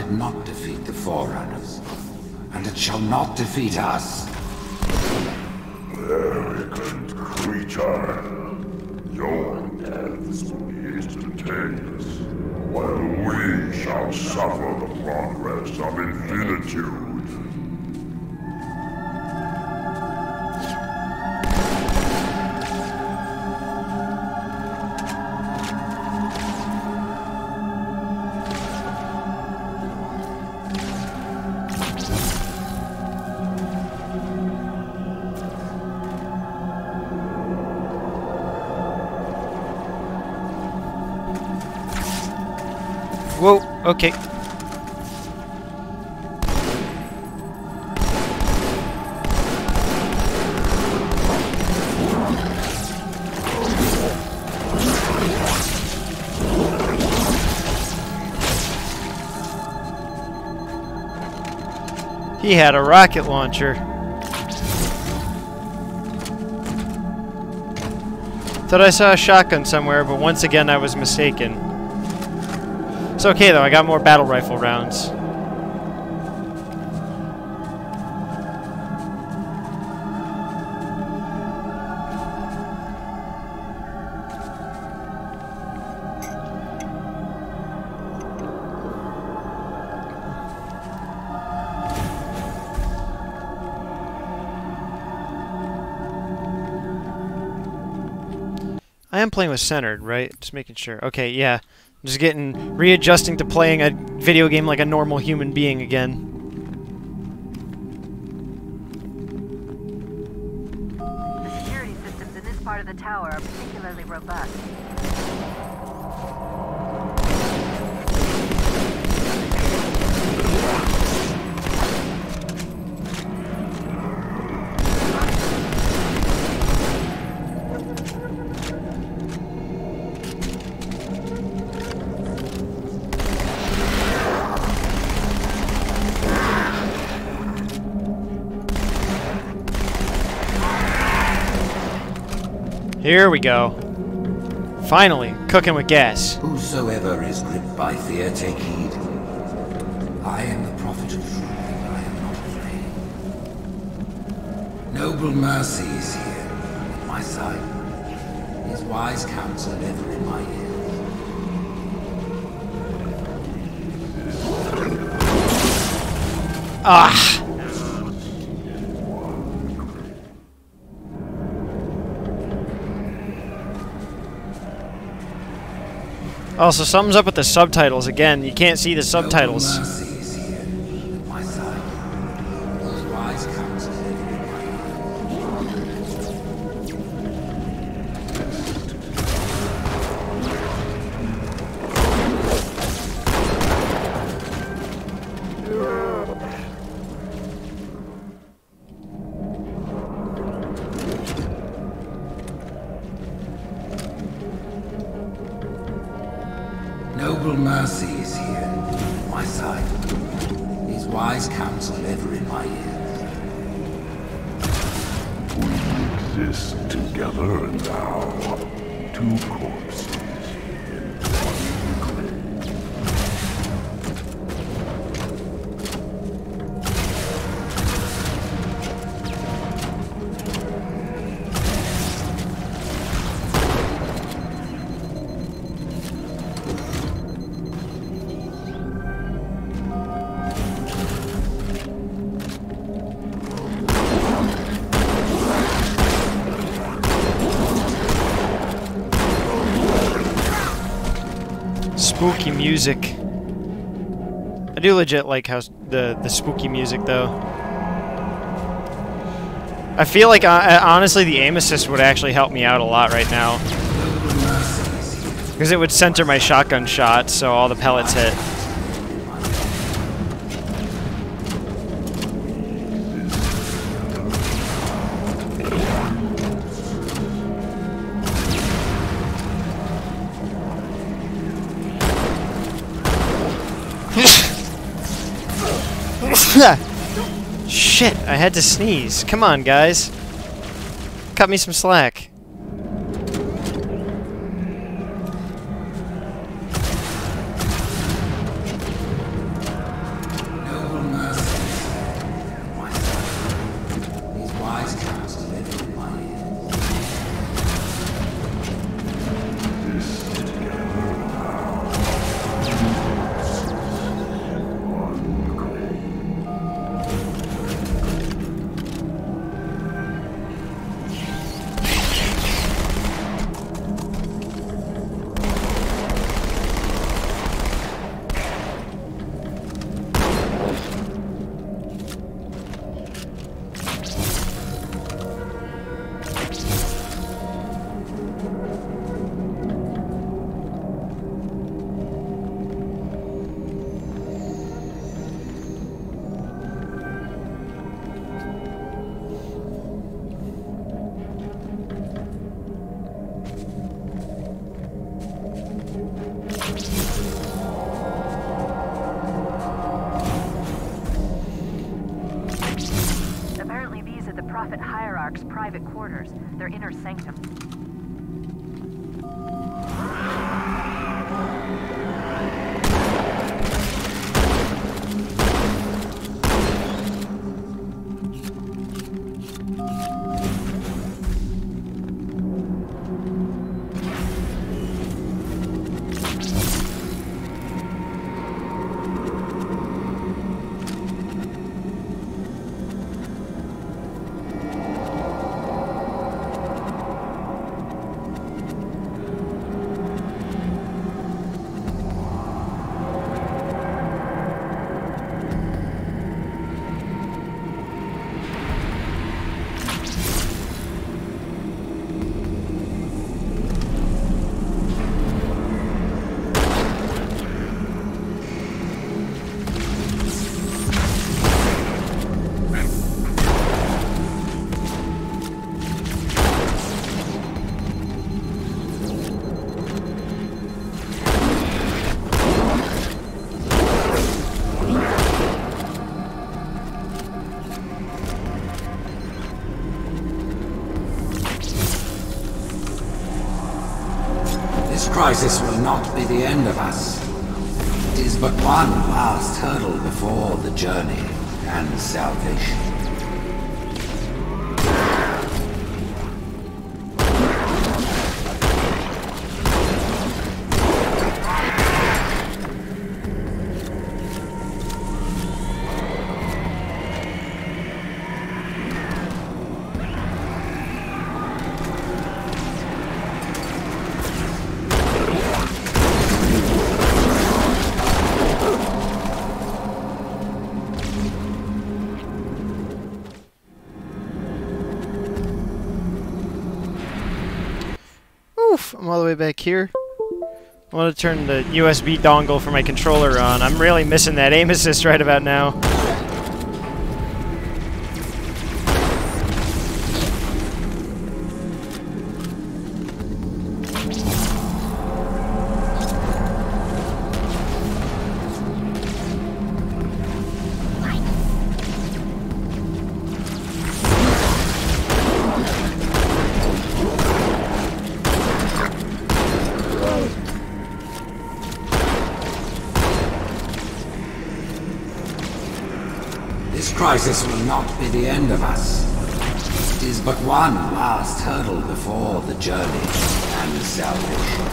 Did not defeat the Forerunners, and it shall not defeat us. Whoa, okay. He had a rocket launcher. Thought I saw a shotgun somewhere, but once again I was mistaken. It's okay though, I got more battle rifle rounds. I am playing with centered, right? Just making sure. Okay, yeah. Just getting readjusting to playing a video game like a normal human being again. The security systems in this part of the tower are particularly robust. Here we go. Finally, cooking with gas. Whosoever is gripped by fear, take heed. I am the prophet of truth, and I am not afraid. Noble mercy is here, at my side. His wise counsel ever in my ear. Ah! Also, something's up with the subtitles again. You can't see the subtitles. Music. I do legit like how the the spooky music though. I feel like uh, uh, honestly the aim assist would actually help me out a lot right now. Because it would center my shotgun shot so all the pellets hit. Shit, I had to sneeze. Come on, guys. Cut me some slack. Their inner sanctum. Crisis will not be the end of us. It is but one last hurdle before the journey and salvation. Way back here. I want to turn the USB dongle for my controller on. I'm really missing that aim assist right about now. Journey and salvation.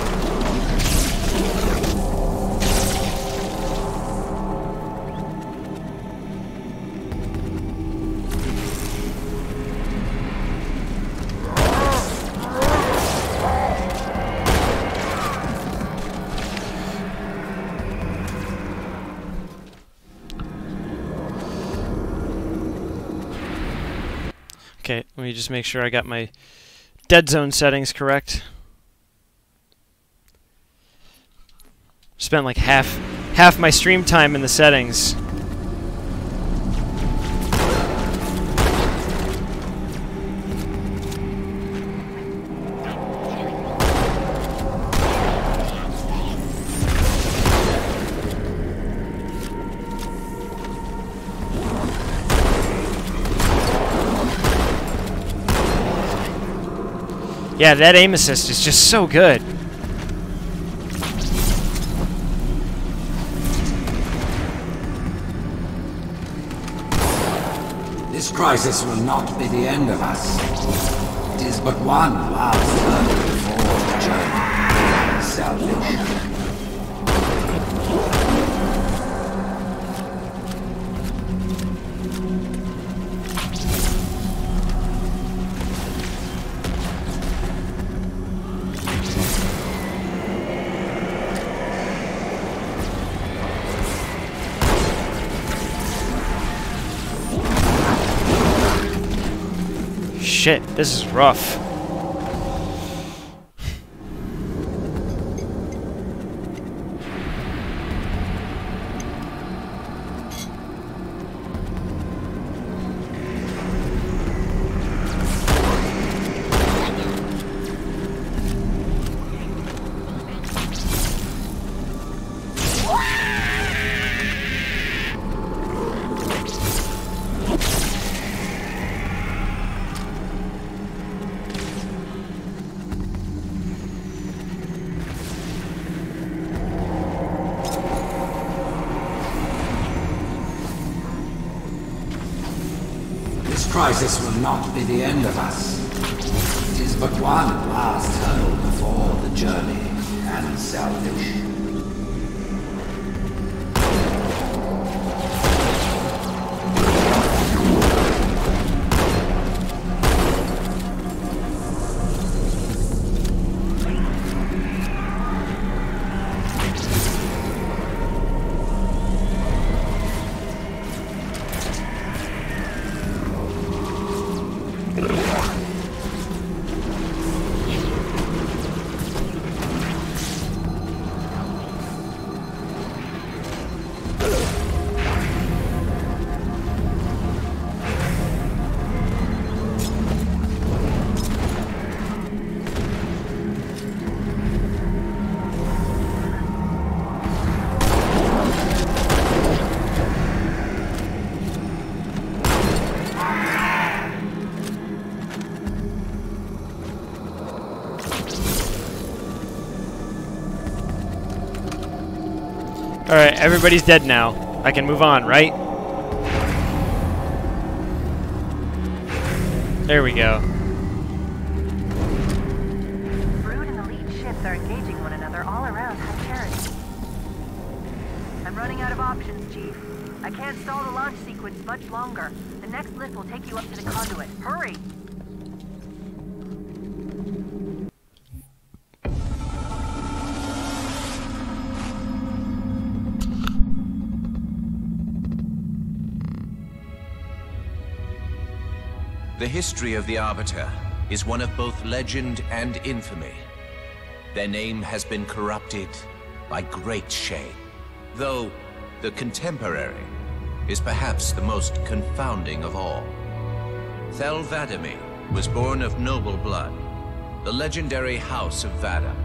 Okay, let me just make sure I got my dead zone settings correct. Spent like half half my stream time in the settings. Yeah, that aim assist is just so good. This crisis will not be the end of us. It is but one last hurdle before the journey salvation. Shit, this is rough. Everybody's dead now. I can move on, right? There we go. History of the Arbiter is one of both legend and infamy. Their name has been corrupted by great shame, though the contemporary is perhaps the most confounding of all. Thel 'Vadamee was born of noble blood, the legendary House of Vada.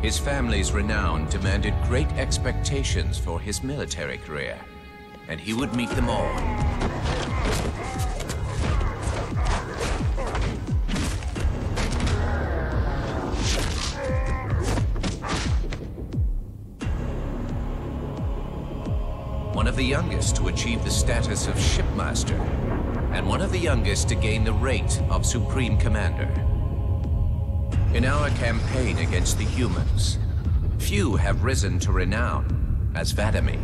His family's renown demanded great expectations for his military career, and he would meet them all. The youngest to achieve the status of shipmaster, and one of the youngest to gain the rate of supreme commander. In our campaign against the humans, few have risen to renown as Vadamee.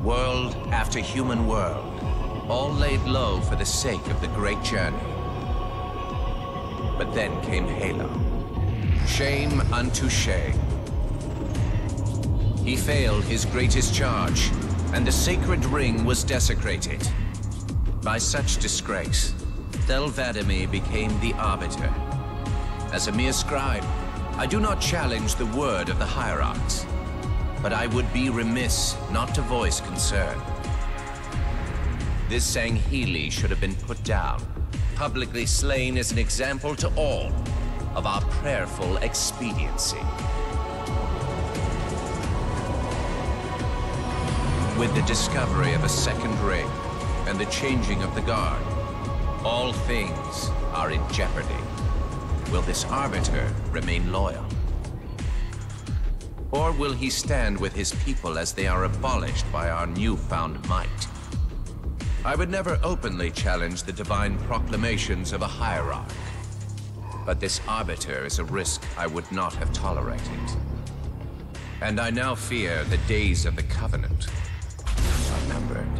World after human world, all laid low for the sake of the great journey. But then came Halo. Shame unto shame. He failed his greatest charge, and the sacred ring was desecrated. By such disgrace, Thel 'Vadamee became the Arbiter. As a mere scribe, I do not challenge the word of the Hierarchs, but I would be remiss not to voice concern. This Sangheili should have been put down, publicly slain as an example to all of our prayerful expediency. With the discovery of a second ring and the changing of the guard, all things are in jeopardy. Will this Arbiter remain loyal? Or will he stand with his people as they are abolished by our newfound might? I would never openly challenge the divine proclamations of a hierarch. But this Arbiter is a risk I would not have tolerated. And I now fear the days of the Covenant are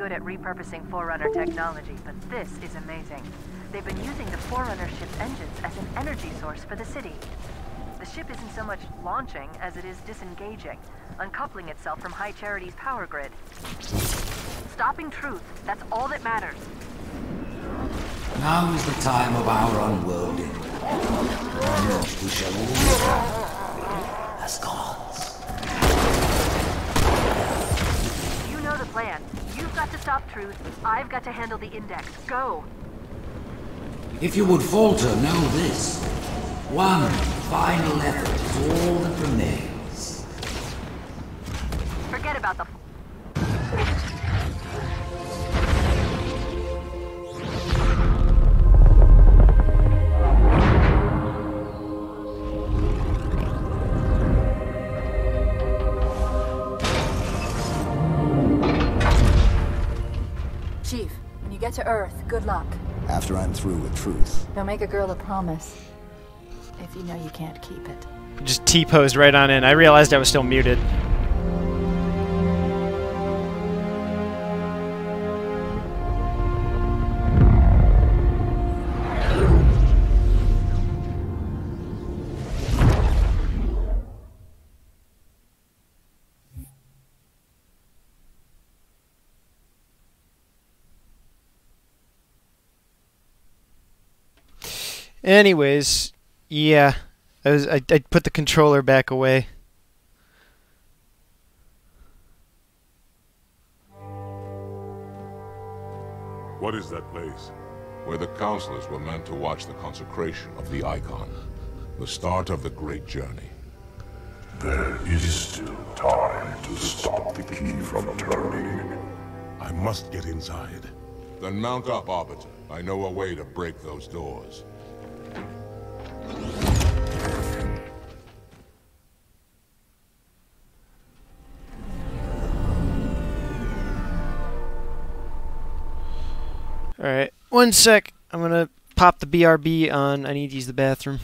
good at repurposing Forerunner technology, but this is amazing. They've been using the Forerunner ship's engines as an energy source for the city. The ship isn't so much launching as it is disengaging, uncoupling itself from High Charity's power grid. Stopping truth, that's all that matters. Now is the time of our unworlding. We shall all got to stop truth. I've got to handle the index. Go! If you would falter, know this. One final effort is all that remains. After I'm through with truth. Don't make a girl a promise. If you know you can't keep it. Just T-posed right on in. I realized I was still muted. Anyways, yeah, I was I, I put the controller back away. What is that place? Where the councilors were meant to watch the consecration of the Icon. The start of the Great Journey. There is still time to stop the key from turning. I must get inside. Then mount up, Arbiter. I know a way to break those doors. Alright, one sec. I'm gonna pop the BRB on. I need to use the bathroom.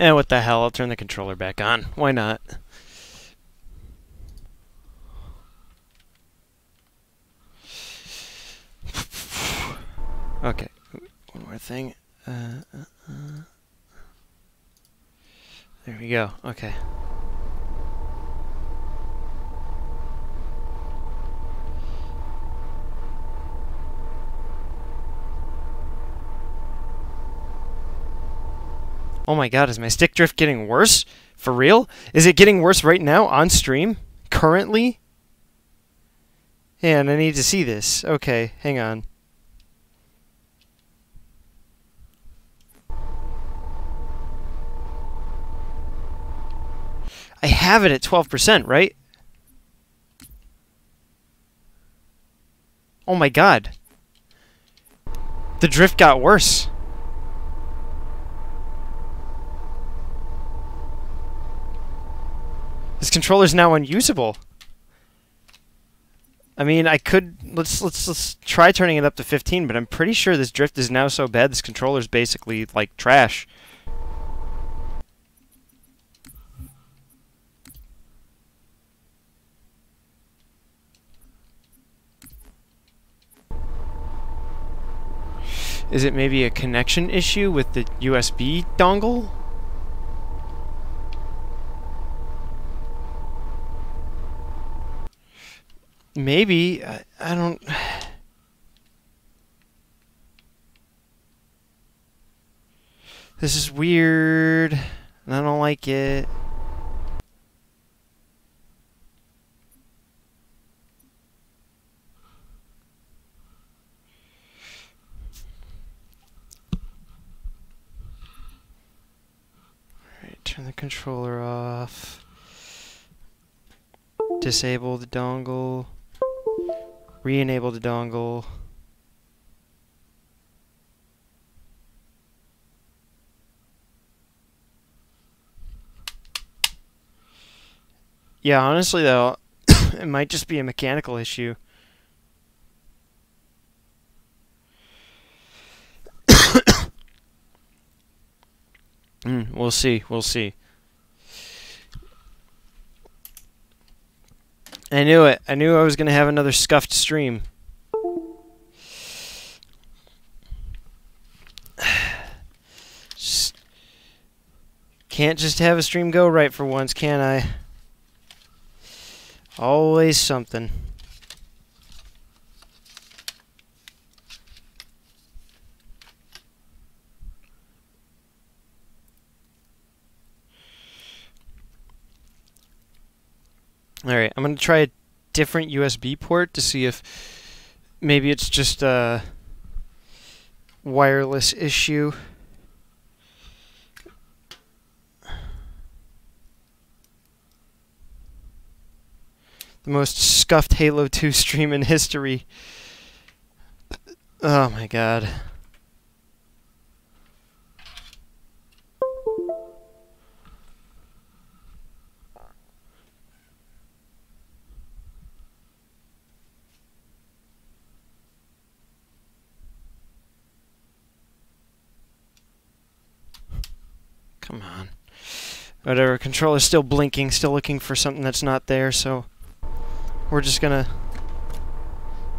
Eh, what the hell? I'll turn the controller back on. Why not? Okay, one more thing. Uh, uh, uh. There we go. Okay. Oh my god, is my stick drift getting worse? For real? Is it getting worse right now on stream? Currently? And I need to see this. Okay, hang on. I have it at 12%, right? Oh my god. The drift got worse. This controller's now unusable. I mean, I could let's let's let's try turning it up to 15, but I'm pretty sure this drift is now so bad this controller's basically like trash. Is it maybe a connection issue with the USB dongle? Maybe. I, I don't... <sighs> This is weird. And I don't like it. Alright, turn the controller off. Disable the dongle. Re-enable the dongle. Yeah, honestly though, <coughs> it might just be a mechanical issue. <coughs> mm, we'll see, we'll see. I knew it. I knew I was going to have another scuffed stream. Just can't just have a stream go right for once, can I? Always something. Alright, I'm going to try a different USB port to see if maybe it's just a wireless issue. The most scuffed Halo 2 stream in history. Oh my god. Whatever, controller's still blinking, still looking for something that's not there, so we're just gonna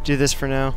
do this for now.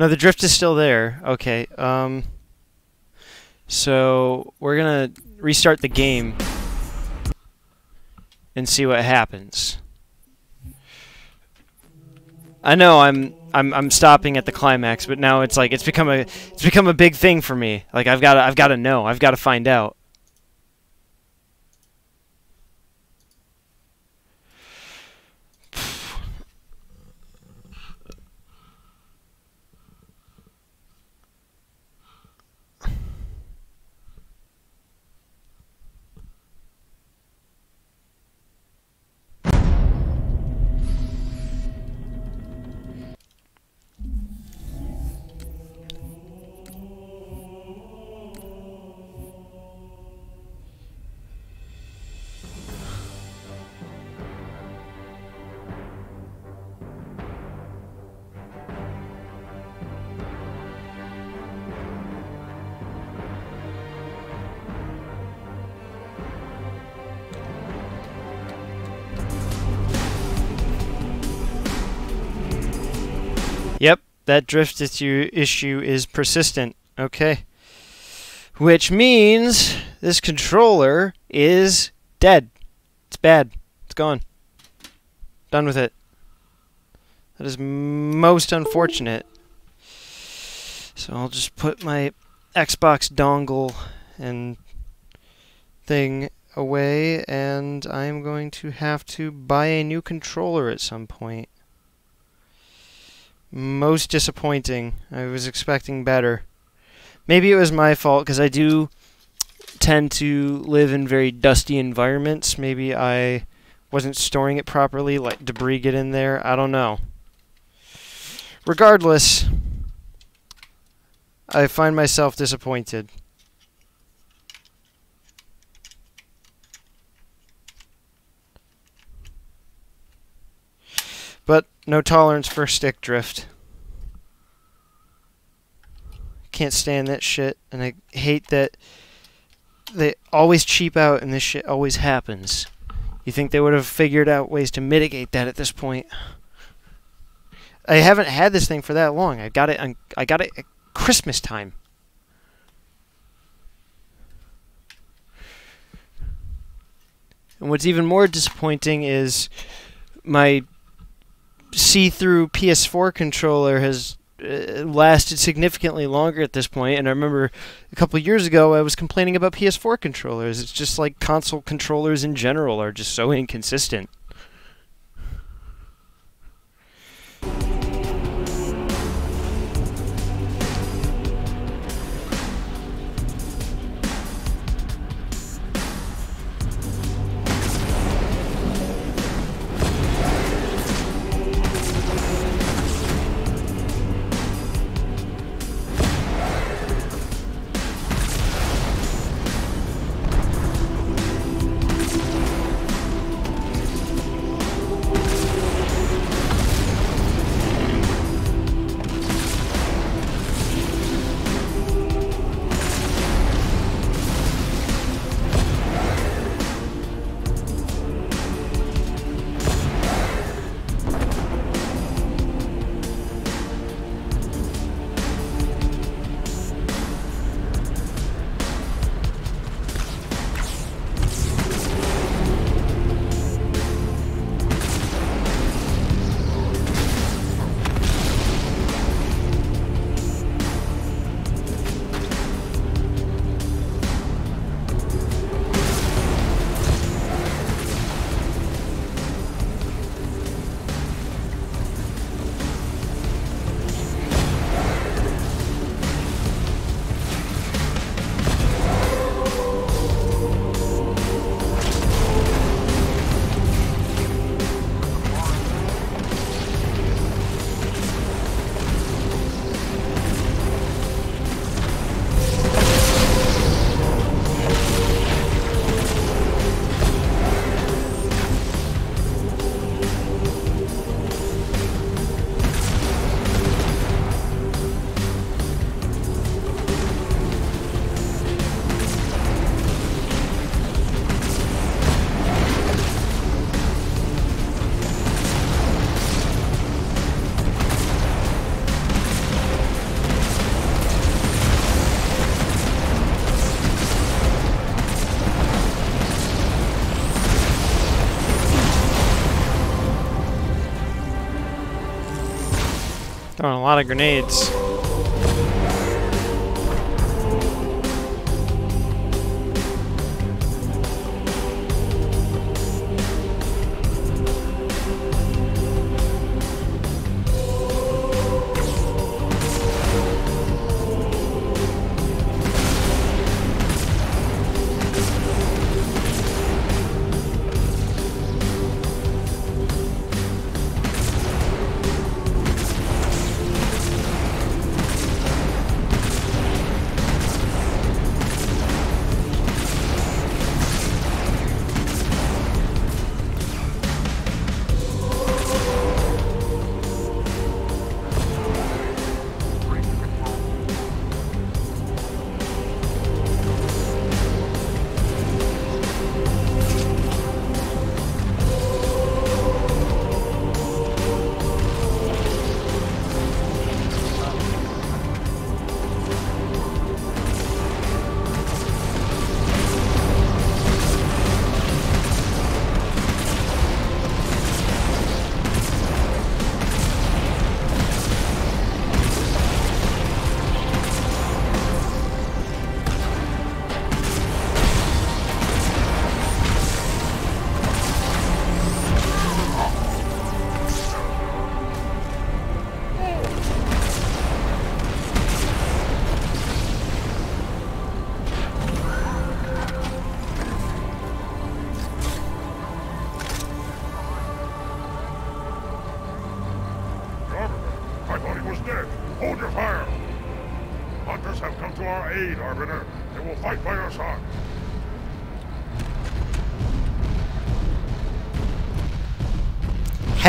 No, the drift is still there. Okay. Um so we're going to restart the game and see what happens. I know I'm I'm I'm stopping at the climax, but now it's like it's become a it's become a big thing for me. Like I've got I've got to know. I've got to find out. That drift issue is persistent. Okay. Which means this controller is dead. It's bad. It's gone. Done with it. That is most unfortunate. So I'll just put my Xbox dongle and thing away and I'm going to have to buy a new controller at some point. Most disappointing. I was expecting better. Maybe it was my fault because I do tend to live in very dusty environments. Maybe I wasn't storing it properly, let debris get in there. I don't know. Regardless, I find myself disappointed. But no tolerance for stick drift. Can't stand that shit, and I hate that they always cheap out and this shit always happens. You think they would have figured out ways to mitigate that at this point? I haven't had this thing for that long. I got it I got it at Christmas time. And what's even more disappointing is my see-through PS4 controller has uh, lasted significantly longer at this point. And I remember a couple years ago I was complaining about PS4 controllers. It's just like console controllers in general are just so inconsistent. Throwing a lot of grenades.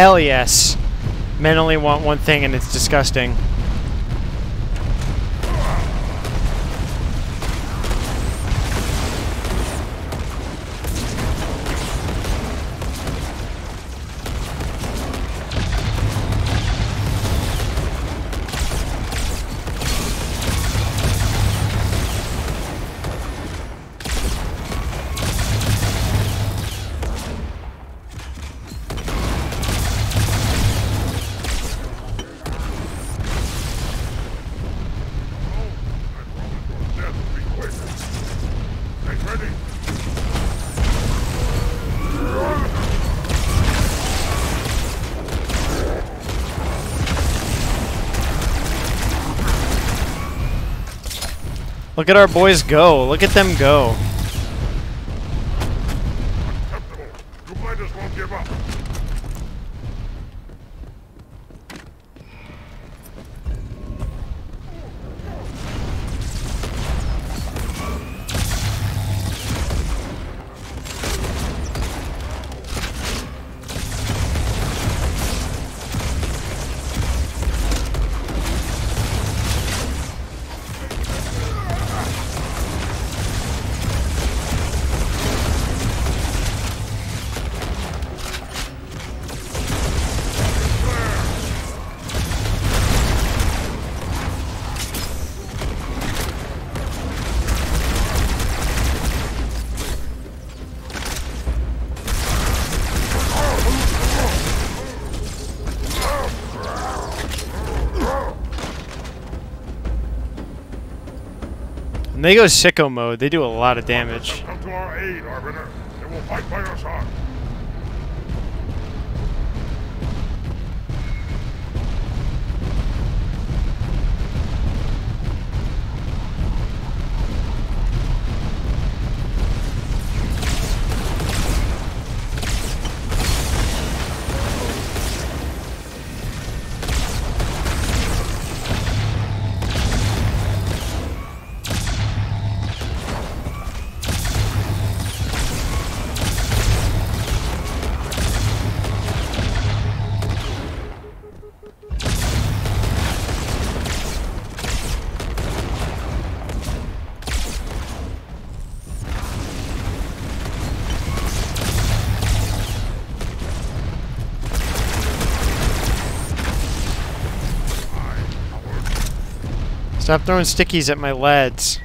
Hell yes. Men only want one thing, and it's disgusting. Look at our boys go. Look at them go. They go sicko mode, they do a lot of damage. Come to our aid, Arbiter. They will fight by our side. Stop throwing stickies at my lads.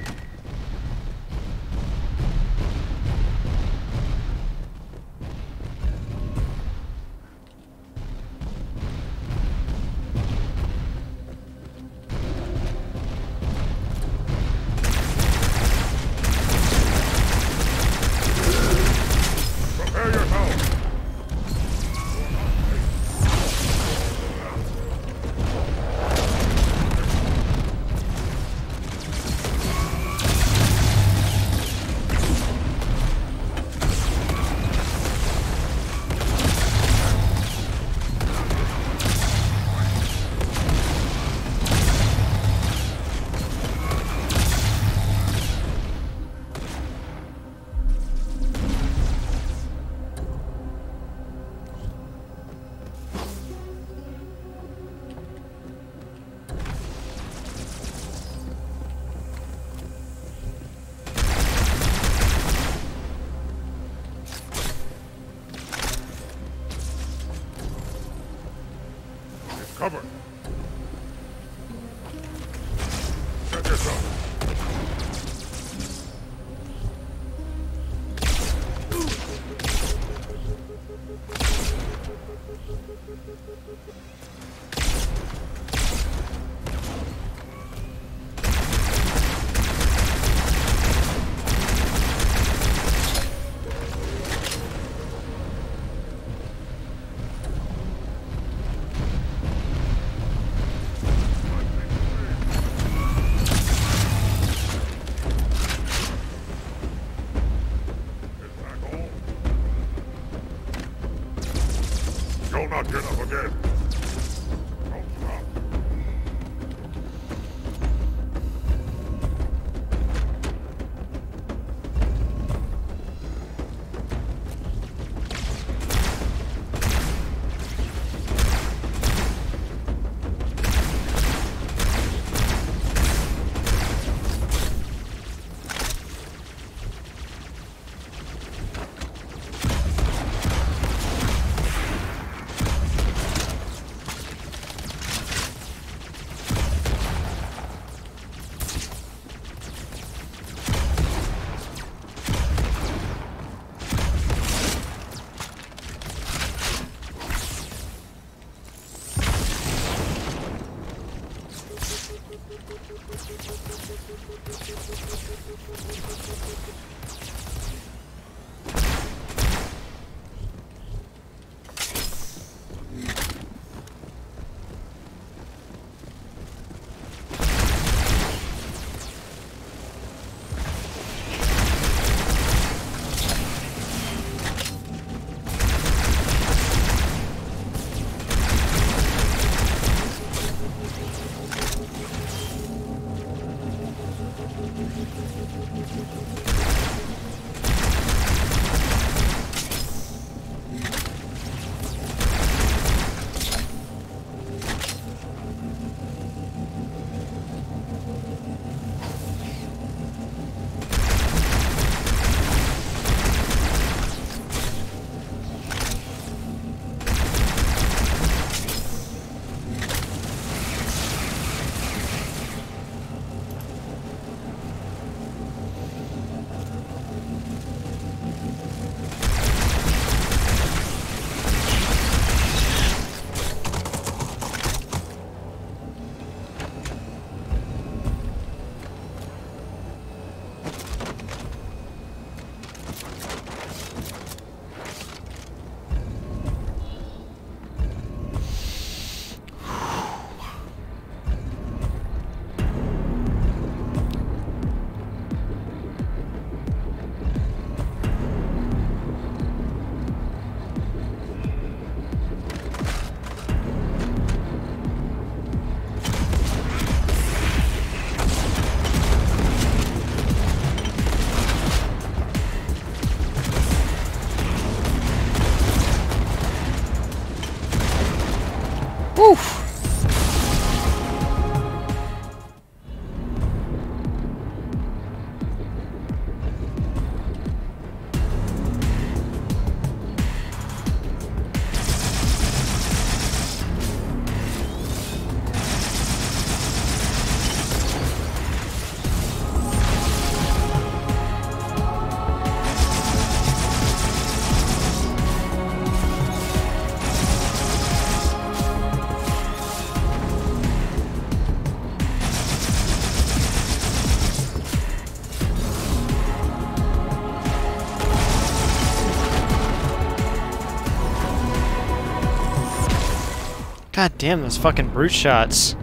God damn those fucking brute shots.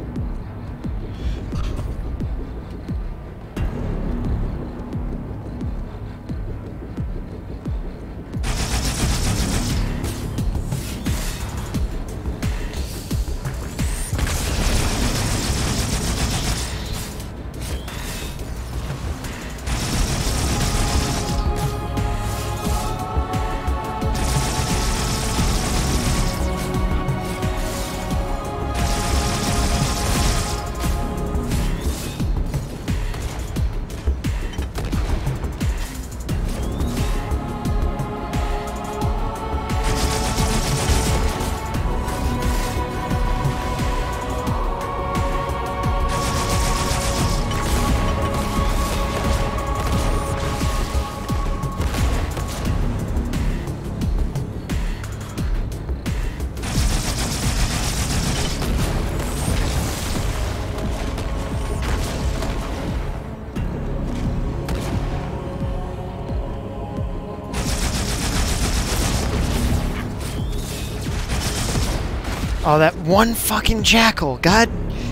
Oh, that one fucking jackal. God,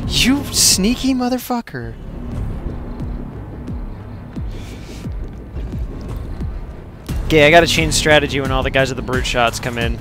you sneaky motherfucker. Okay, I gotta change strategy when all the guys with the brute shots come in.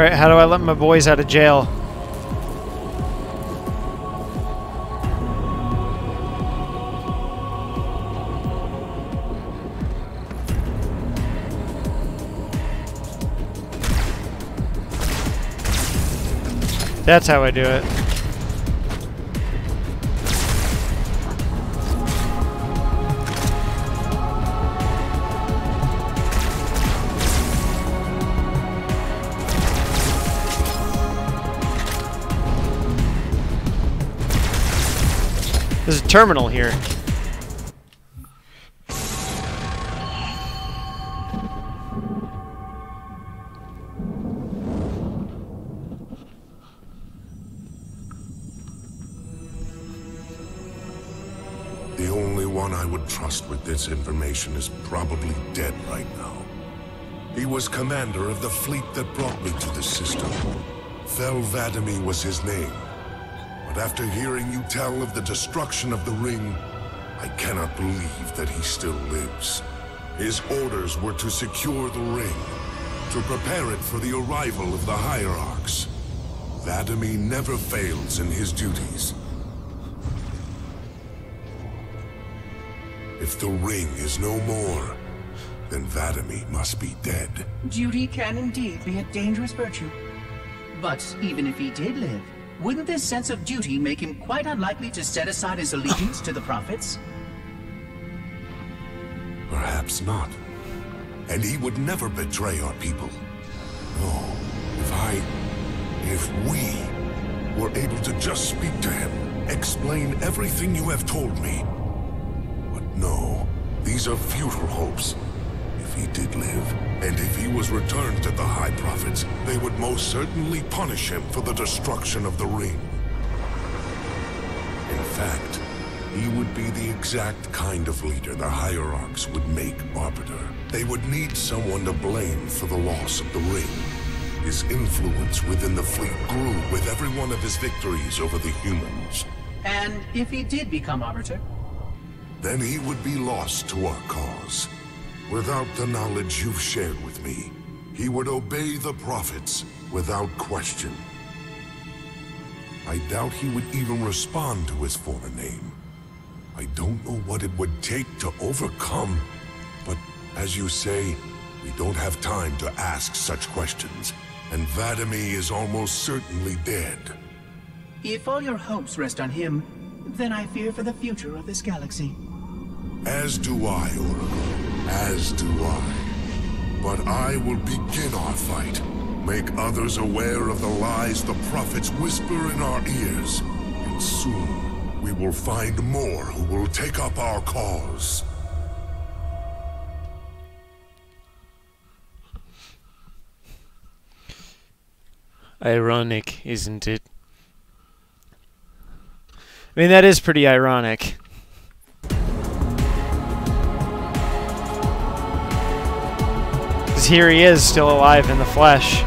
Alright, how do I let my boys out of jail? That's how I do it. Terminal here. The only one I would trust with this information is probably dead right now. He was commander of the fleet that brought me to this system. Thel Vadamee was his name. After hearing you tell of the destruction of the ring, I cannot believe that he still lives. His orders were to secure the ring, to prepare it for the arrival of the Hierarchs. Vadamee never fails in his duties. If the ring is no more, then Vadamee must be dead. Duty can indeed be a dangerous virtue. But even if he did live, wouldn't this sense of duty make him quite unlikely to set aside his allegiance to the Prophets? Perhaps not. And he would never betray our people. No, if I... if we were able to just speak to him, explain everything you have told me. But no, these are futile hopes. If he did live, and if he was returned to the High Prophets, they would most certainly punish him for the destruction of the ring. In fact, he would be the exact kind of leader the Hierarchs would make Arbiter. They would need someone to blame for the loss of the ring. His influence within the fleet grew with every one of his victories over the humans. And if he did become Arbiter? Then he would be lost to our cause. Without the knowledge you've shared with me, he would obey the Prophets without question. I doubt he would even respond to his former name. I don't know what it would take to overcome, but as you say, we don't have time to ask such questions, and Vadamee is almost certainly dead. If all your hopes rest on him, then I fear for the future of this galaxy. As do I, Oracle. As do I. But I will begin our fight. Make others aware of the lies the prophets whisper in our ears. And soon, we will find more who will take up our cause. Ironic, isn't it? I mean, that is pretty ironic. Here he is, still alive in the flesh.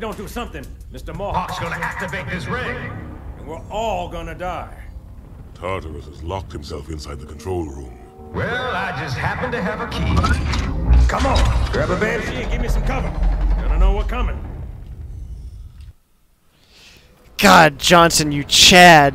We don't do something, Mr. Mohawk's gonna activate this ring. And we're all gonna die. Tartarus has locked himself inside the control room. Well, I just happen to have a key. Come on, grab a banshee and give me some cover. Gonna know what's coming. God, Johnson, you Chad.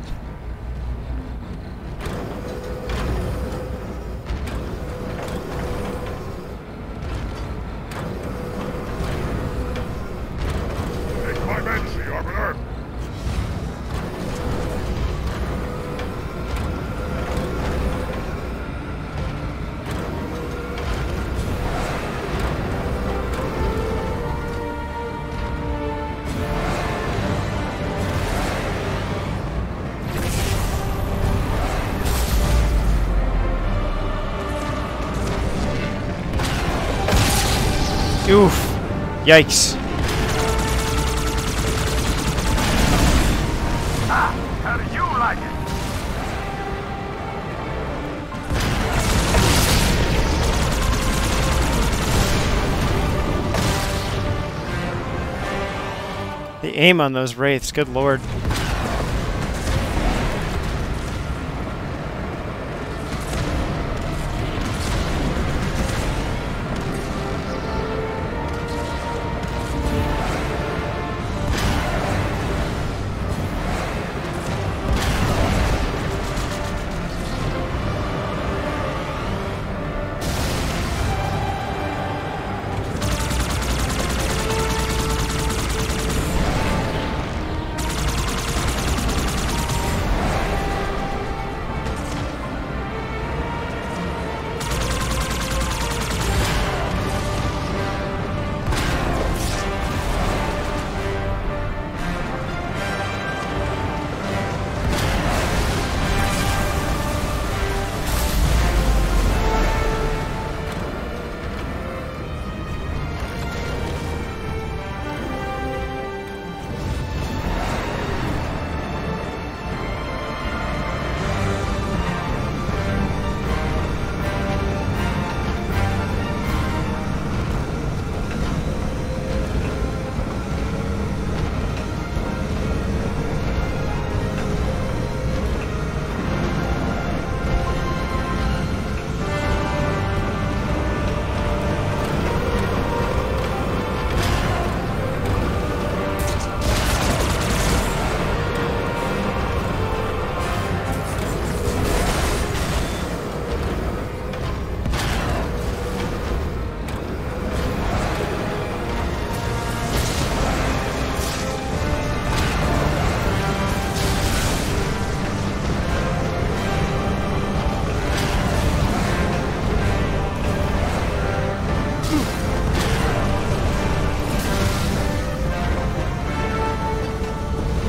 Yikes. How do you like it? The aim on those wraiths, good lord.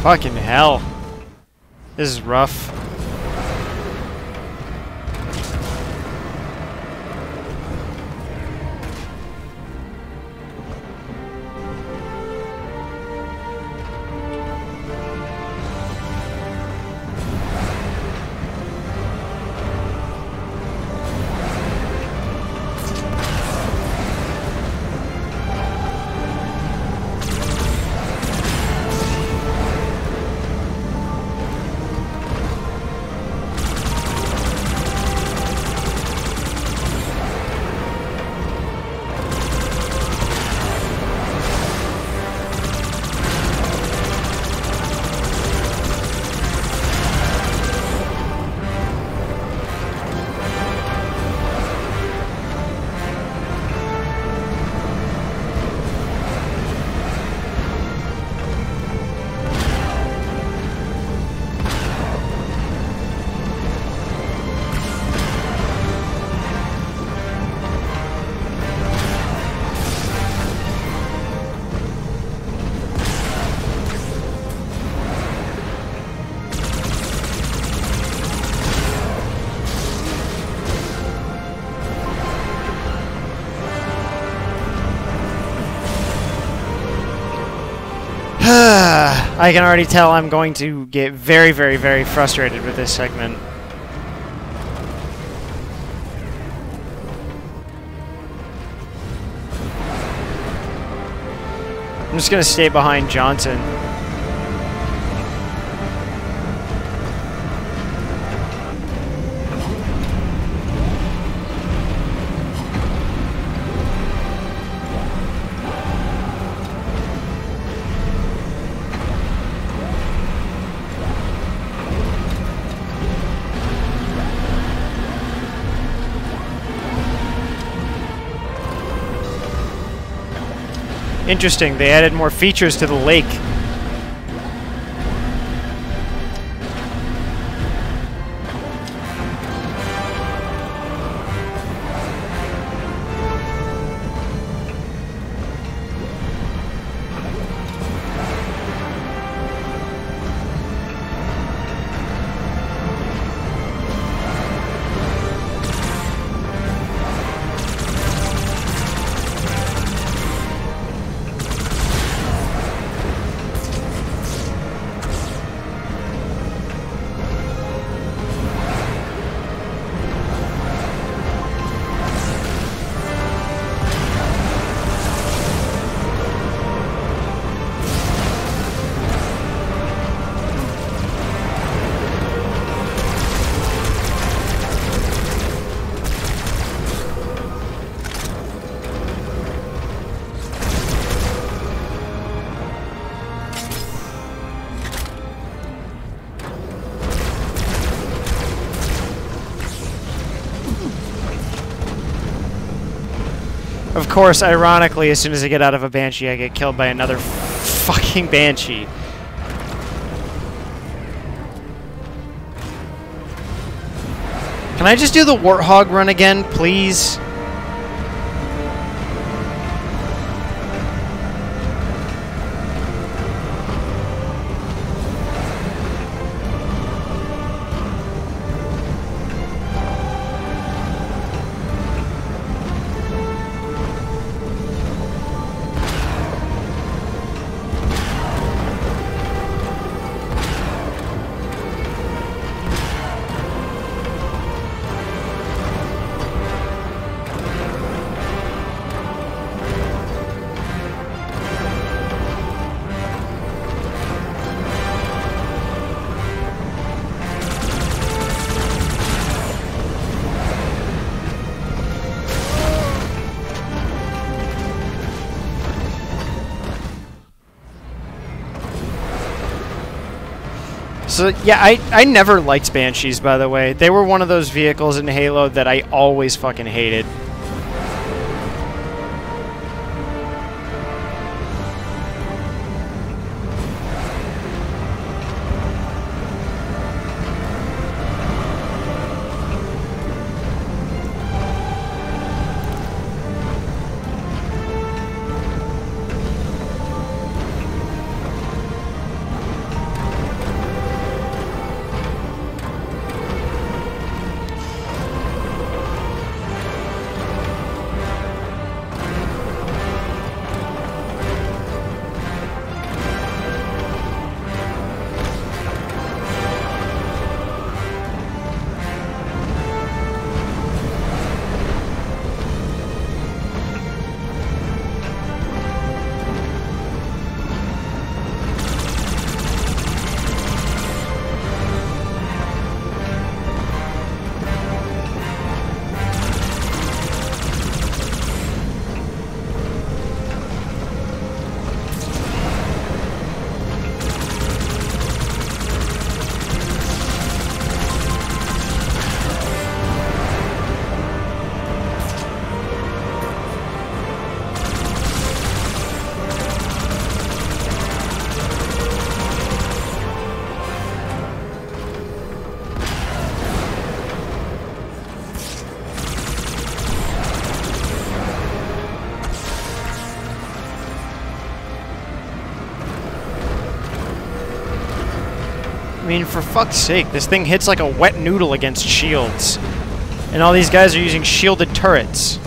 Fucking hell. This is rough. I can already tell I'm going to get very, very, very frustrated with this segment. I'm just going to stay behind Johnson. Interesting, they added more features to the lake. Course, ironically, as soon as I get out of a Banshee, I get killed by another fucking Banshee. Can I just do the Warthog run again, please? So yeah, I, I never liked Banshees by the way. They were one of those vehicles in Halo that I always fucking hated. Fuck's sake, this thing hits like a wet noodle against shields. And all these guys are using shielded turrets.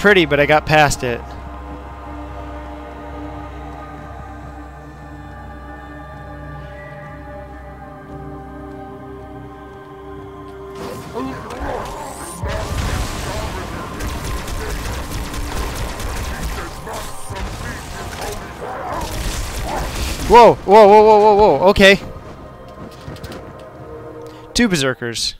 Pretty, but I got past it. Whoa, whoa, whoa, whoa, whoa, whoa, okay. Two berserkers.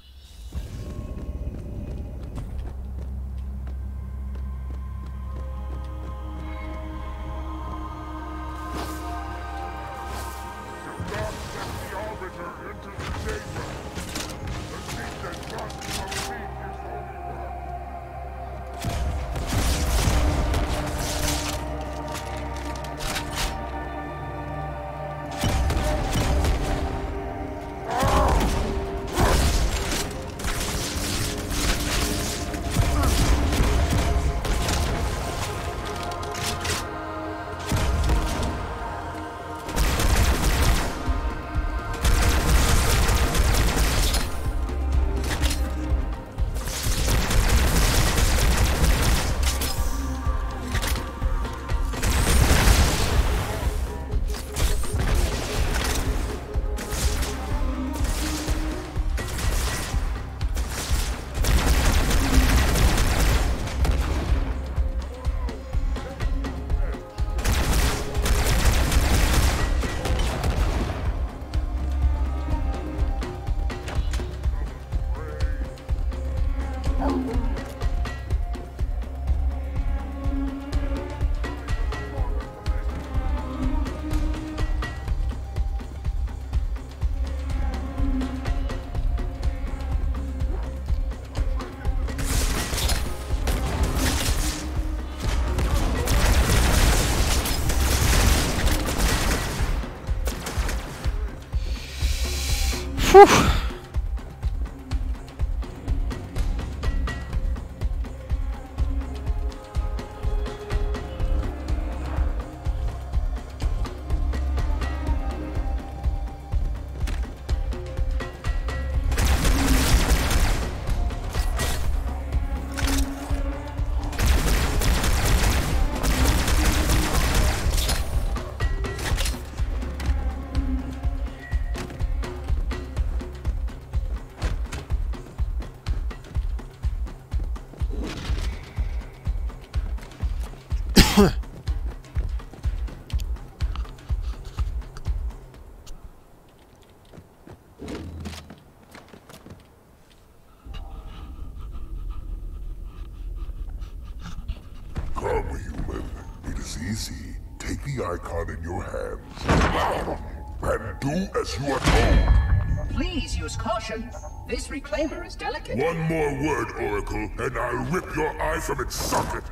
One more word, Oracle, and I'll rip your eye from its socket.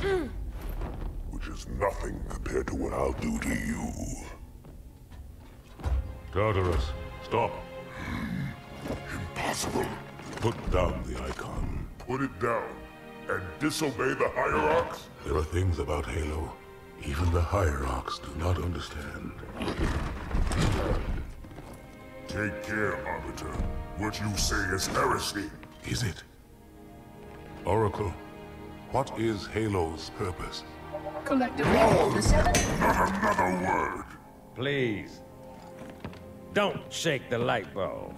Hmm. Which is nothing compared to what I'll do to you. Tartarus, stop. Hmm. Impossible. Put down the icon. Put it down and disobey the Hierarchs? There are things about Halo even the Hierarchs do not understand. Take care, Arbiter. What you say is heresy. Is it? Oracle, what is Halo's purpose? Collectively, the seven. Not another word. Please. Don't shake the light bulb.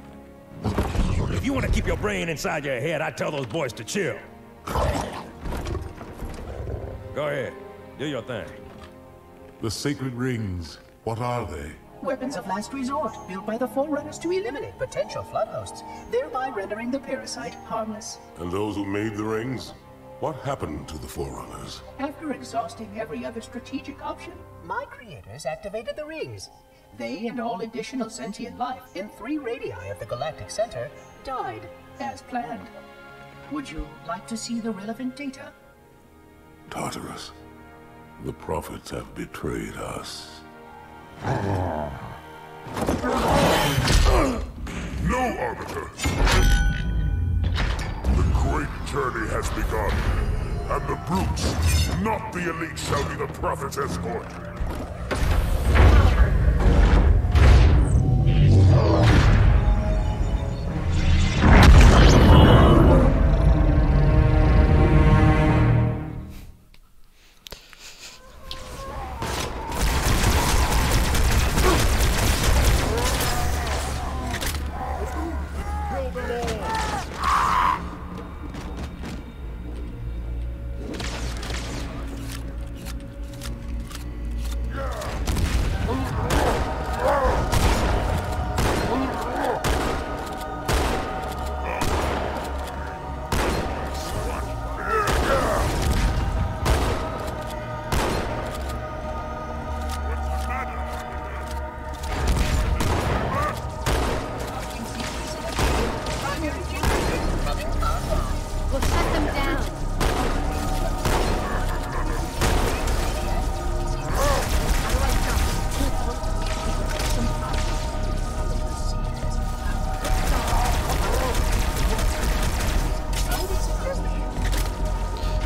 If you want to keep your brain inside your head, I tell those boys to chill. Go ahead. Do your thing. The sacred rings, what are they? Weapons of last resort, built by the Forerunners to eliminate potential flood hosts, thereby rendering the parasite harmless. And those who made the rings? What happened to the Forerunners? After exhausting every other strategic option, my creators activated the rings. They and all additional sentient life in three radii of the Galactic Center died as planned. Would you like to see the relevant data? Tartarus, the prophets have betrayed us. No, Arbiter! The great journey has begun, and the brutes, not the elite, shall be the Prophet's escort.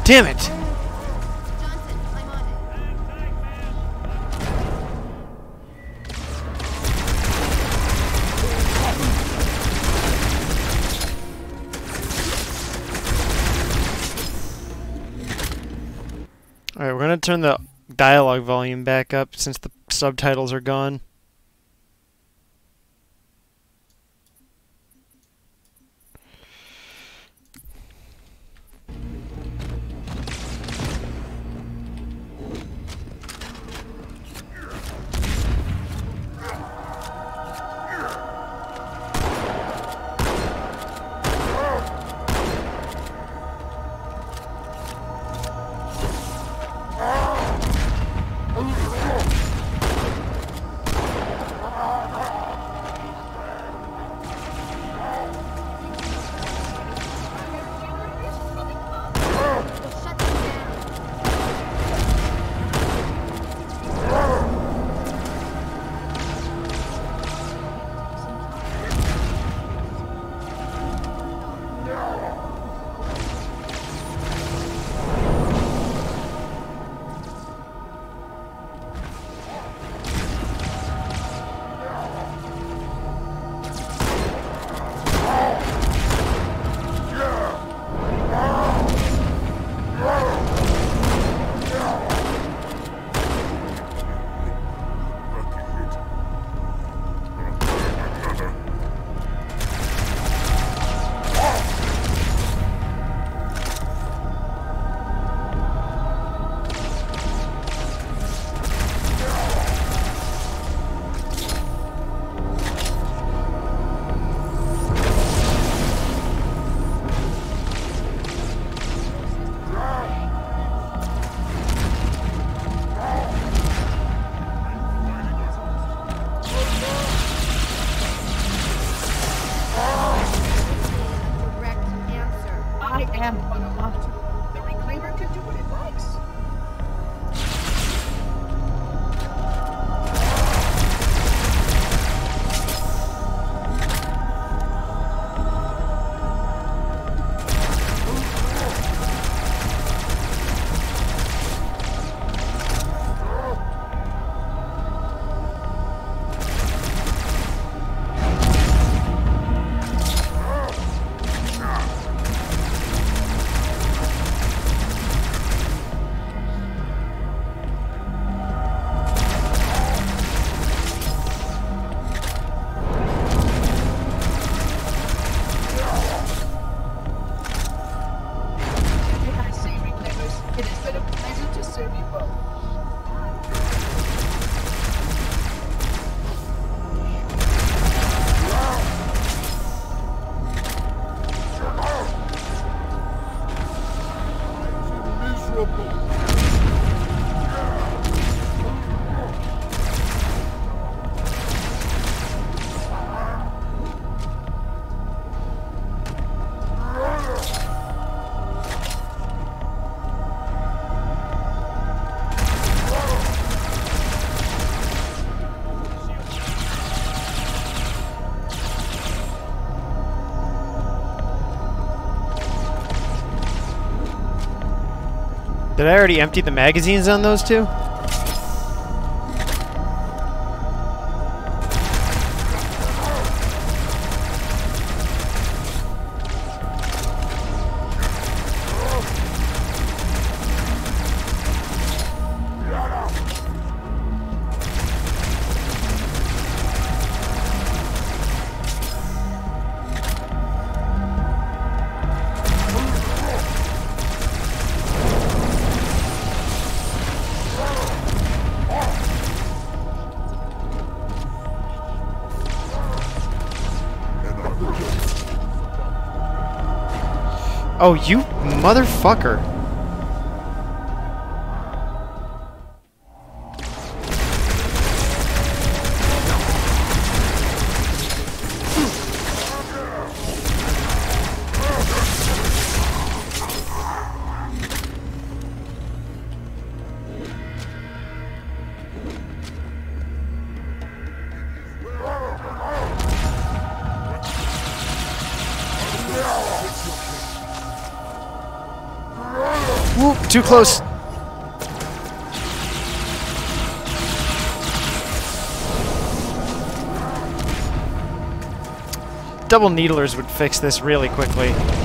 Damn it! Alright, we're gonna turn the dialogue volume back up since the subtitles are gone. Did I already empty the magazines on those two? Oh, you motherfucker. Too close. Double needlers would fix this really quickly.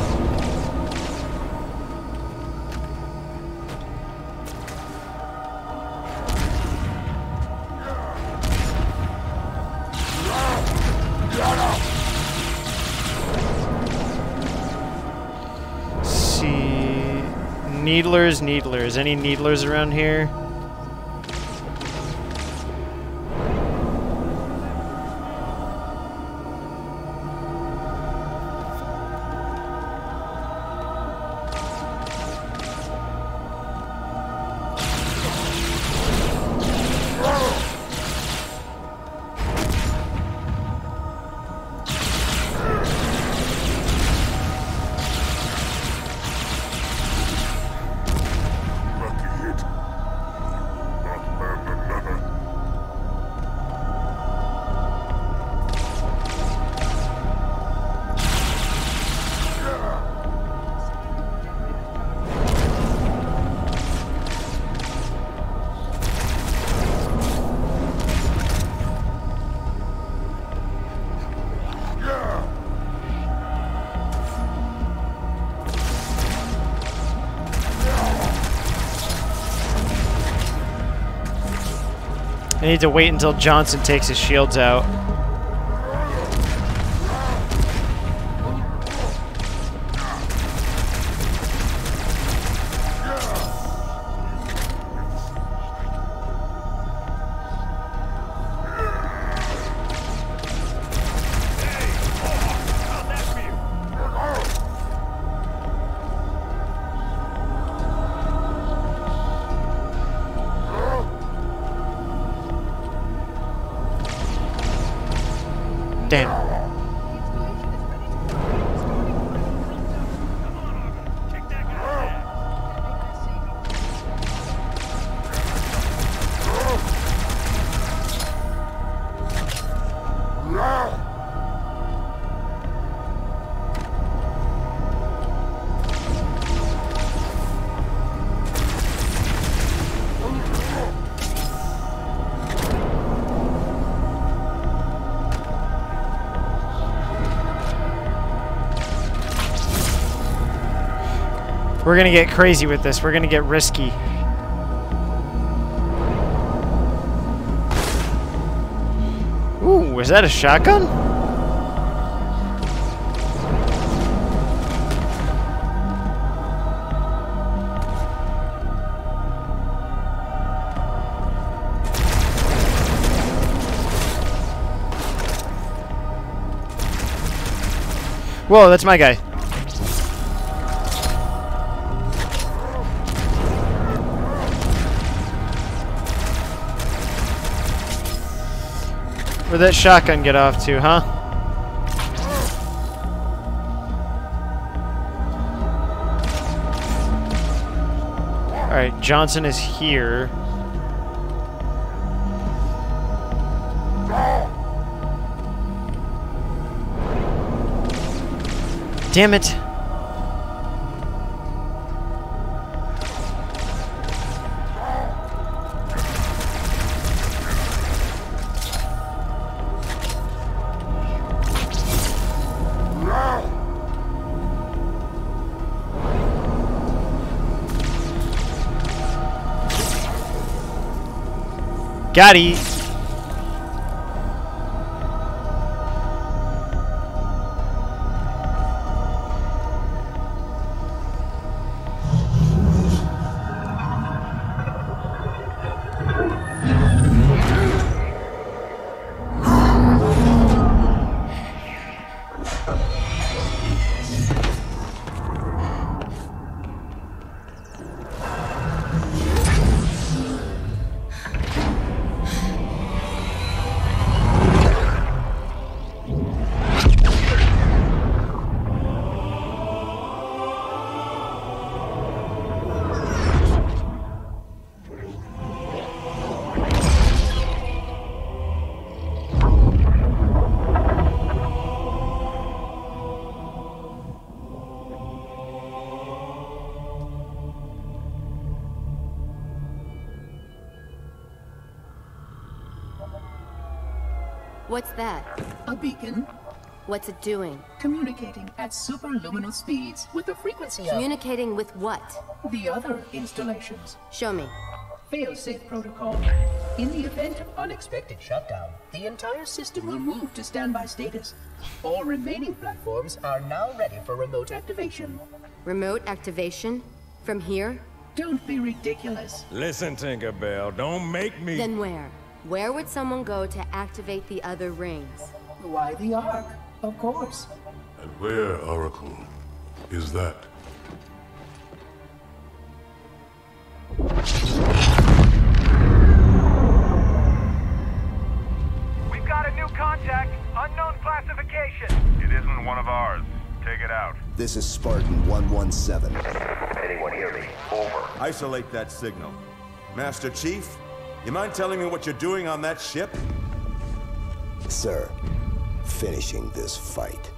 Needlers. Any needlers around here? Need to wait until Johnson takes his shields out. We're gonna get crazy with this. We're gonna get risky. Ooh, was that a shotgun? Whoa, that's my guy. That shotgun get off to, huh? Alright, Johnson is here. Damn it. Got it. What's it doing? Communicating at superluminal speeds with the frequency of... Communicating with what? The other installations. Show me. Fail-safe protocol. In the event of unexpected shutdown, the entire system will move to standby status. All remaining platforms are now ready for remote activation. Remote activation? From here? Don't be ridiculous. Listen, Tinkerbell, don't make me... Then where? Where would someone go to activate the other rings? Why the Ark? Of course. And where, Oracle, is that? We've got a new contact, unknown classification. It isn't one of ours. Take it out. This is Spartan 117. Anyone hear me? Over. Isolate that signal. Master Chief, you mind telling me what you're doing on that ship? Sir, finishing this fight.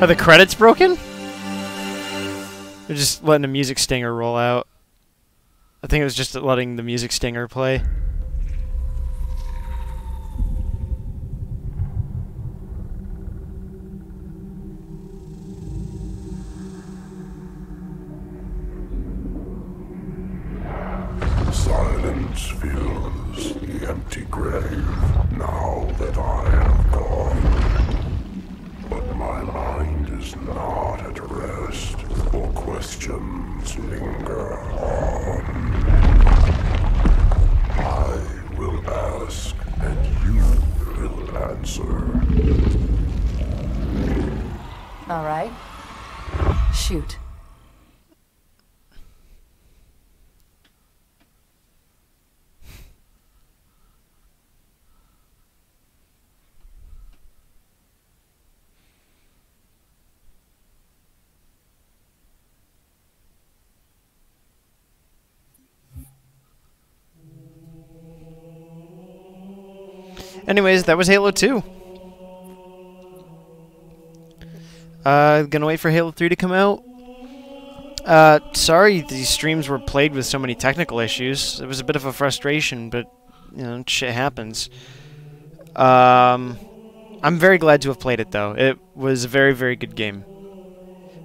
Are the credits broken? They're just letting a music stinger roll out. I think it was just letting the music stinger play. Silence fills the empty grave now that I have gone. But my mind is not at rest, for questions linger on. I will ask, and you will answer. All right. Shoot. Anyways, that was Halo 2. Uh, gonna wait for Halo 3 to come out. Uh, sorry these streams were plagued with so many technical issues. It was a bit of a frustration, but, you know, shit happens. Um, I'm very glad to have played it, though. It was a very, very good game.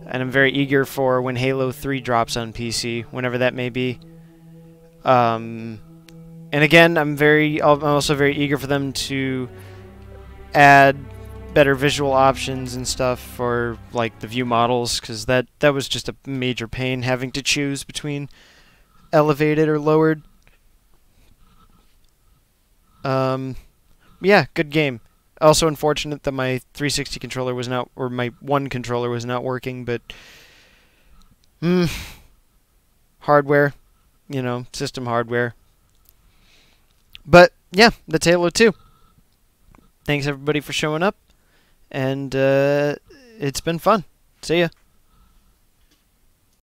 And I'm very eager for when Halo 3 drops on PC, whenever that may be. Um, and again, I'm very, I'm also very eager for them to add better visual options and stuff for like the view models, because that that was just a major pain having to choose between elevated or lowered. Um, yeah, good game. Also unfortunate that my 360 controller was not, or my one controller was not working, but hmm, hardware, you know, system hardware. But yeah, the that's Halo 2. Thanks everybody for showing up, and uh, it's been fun. See ya.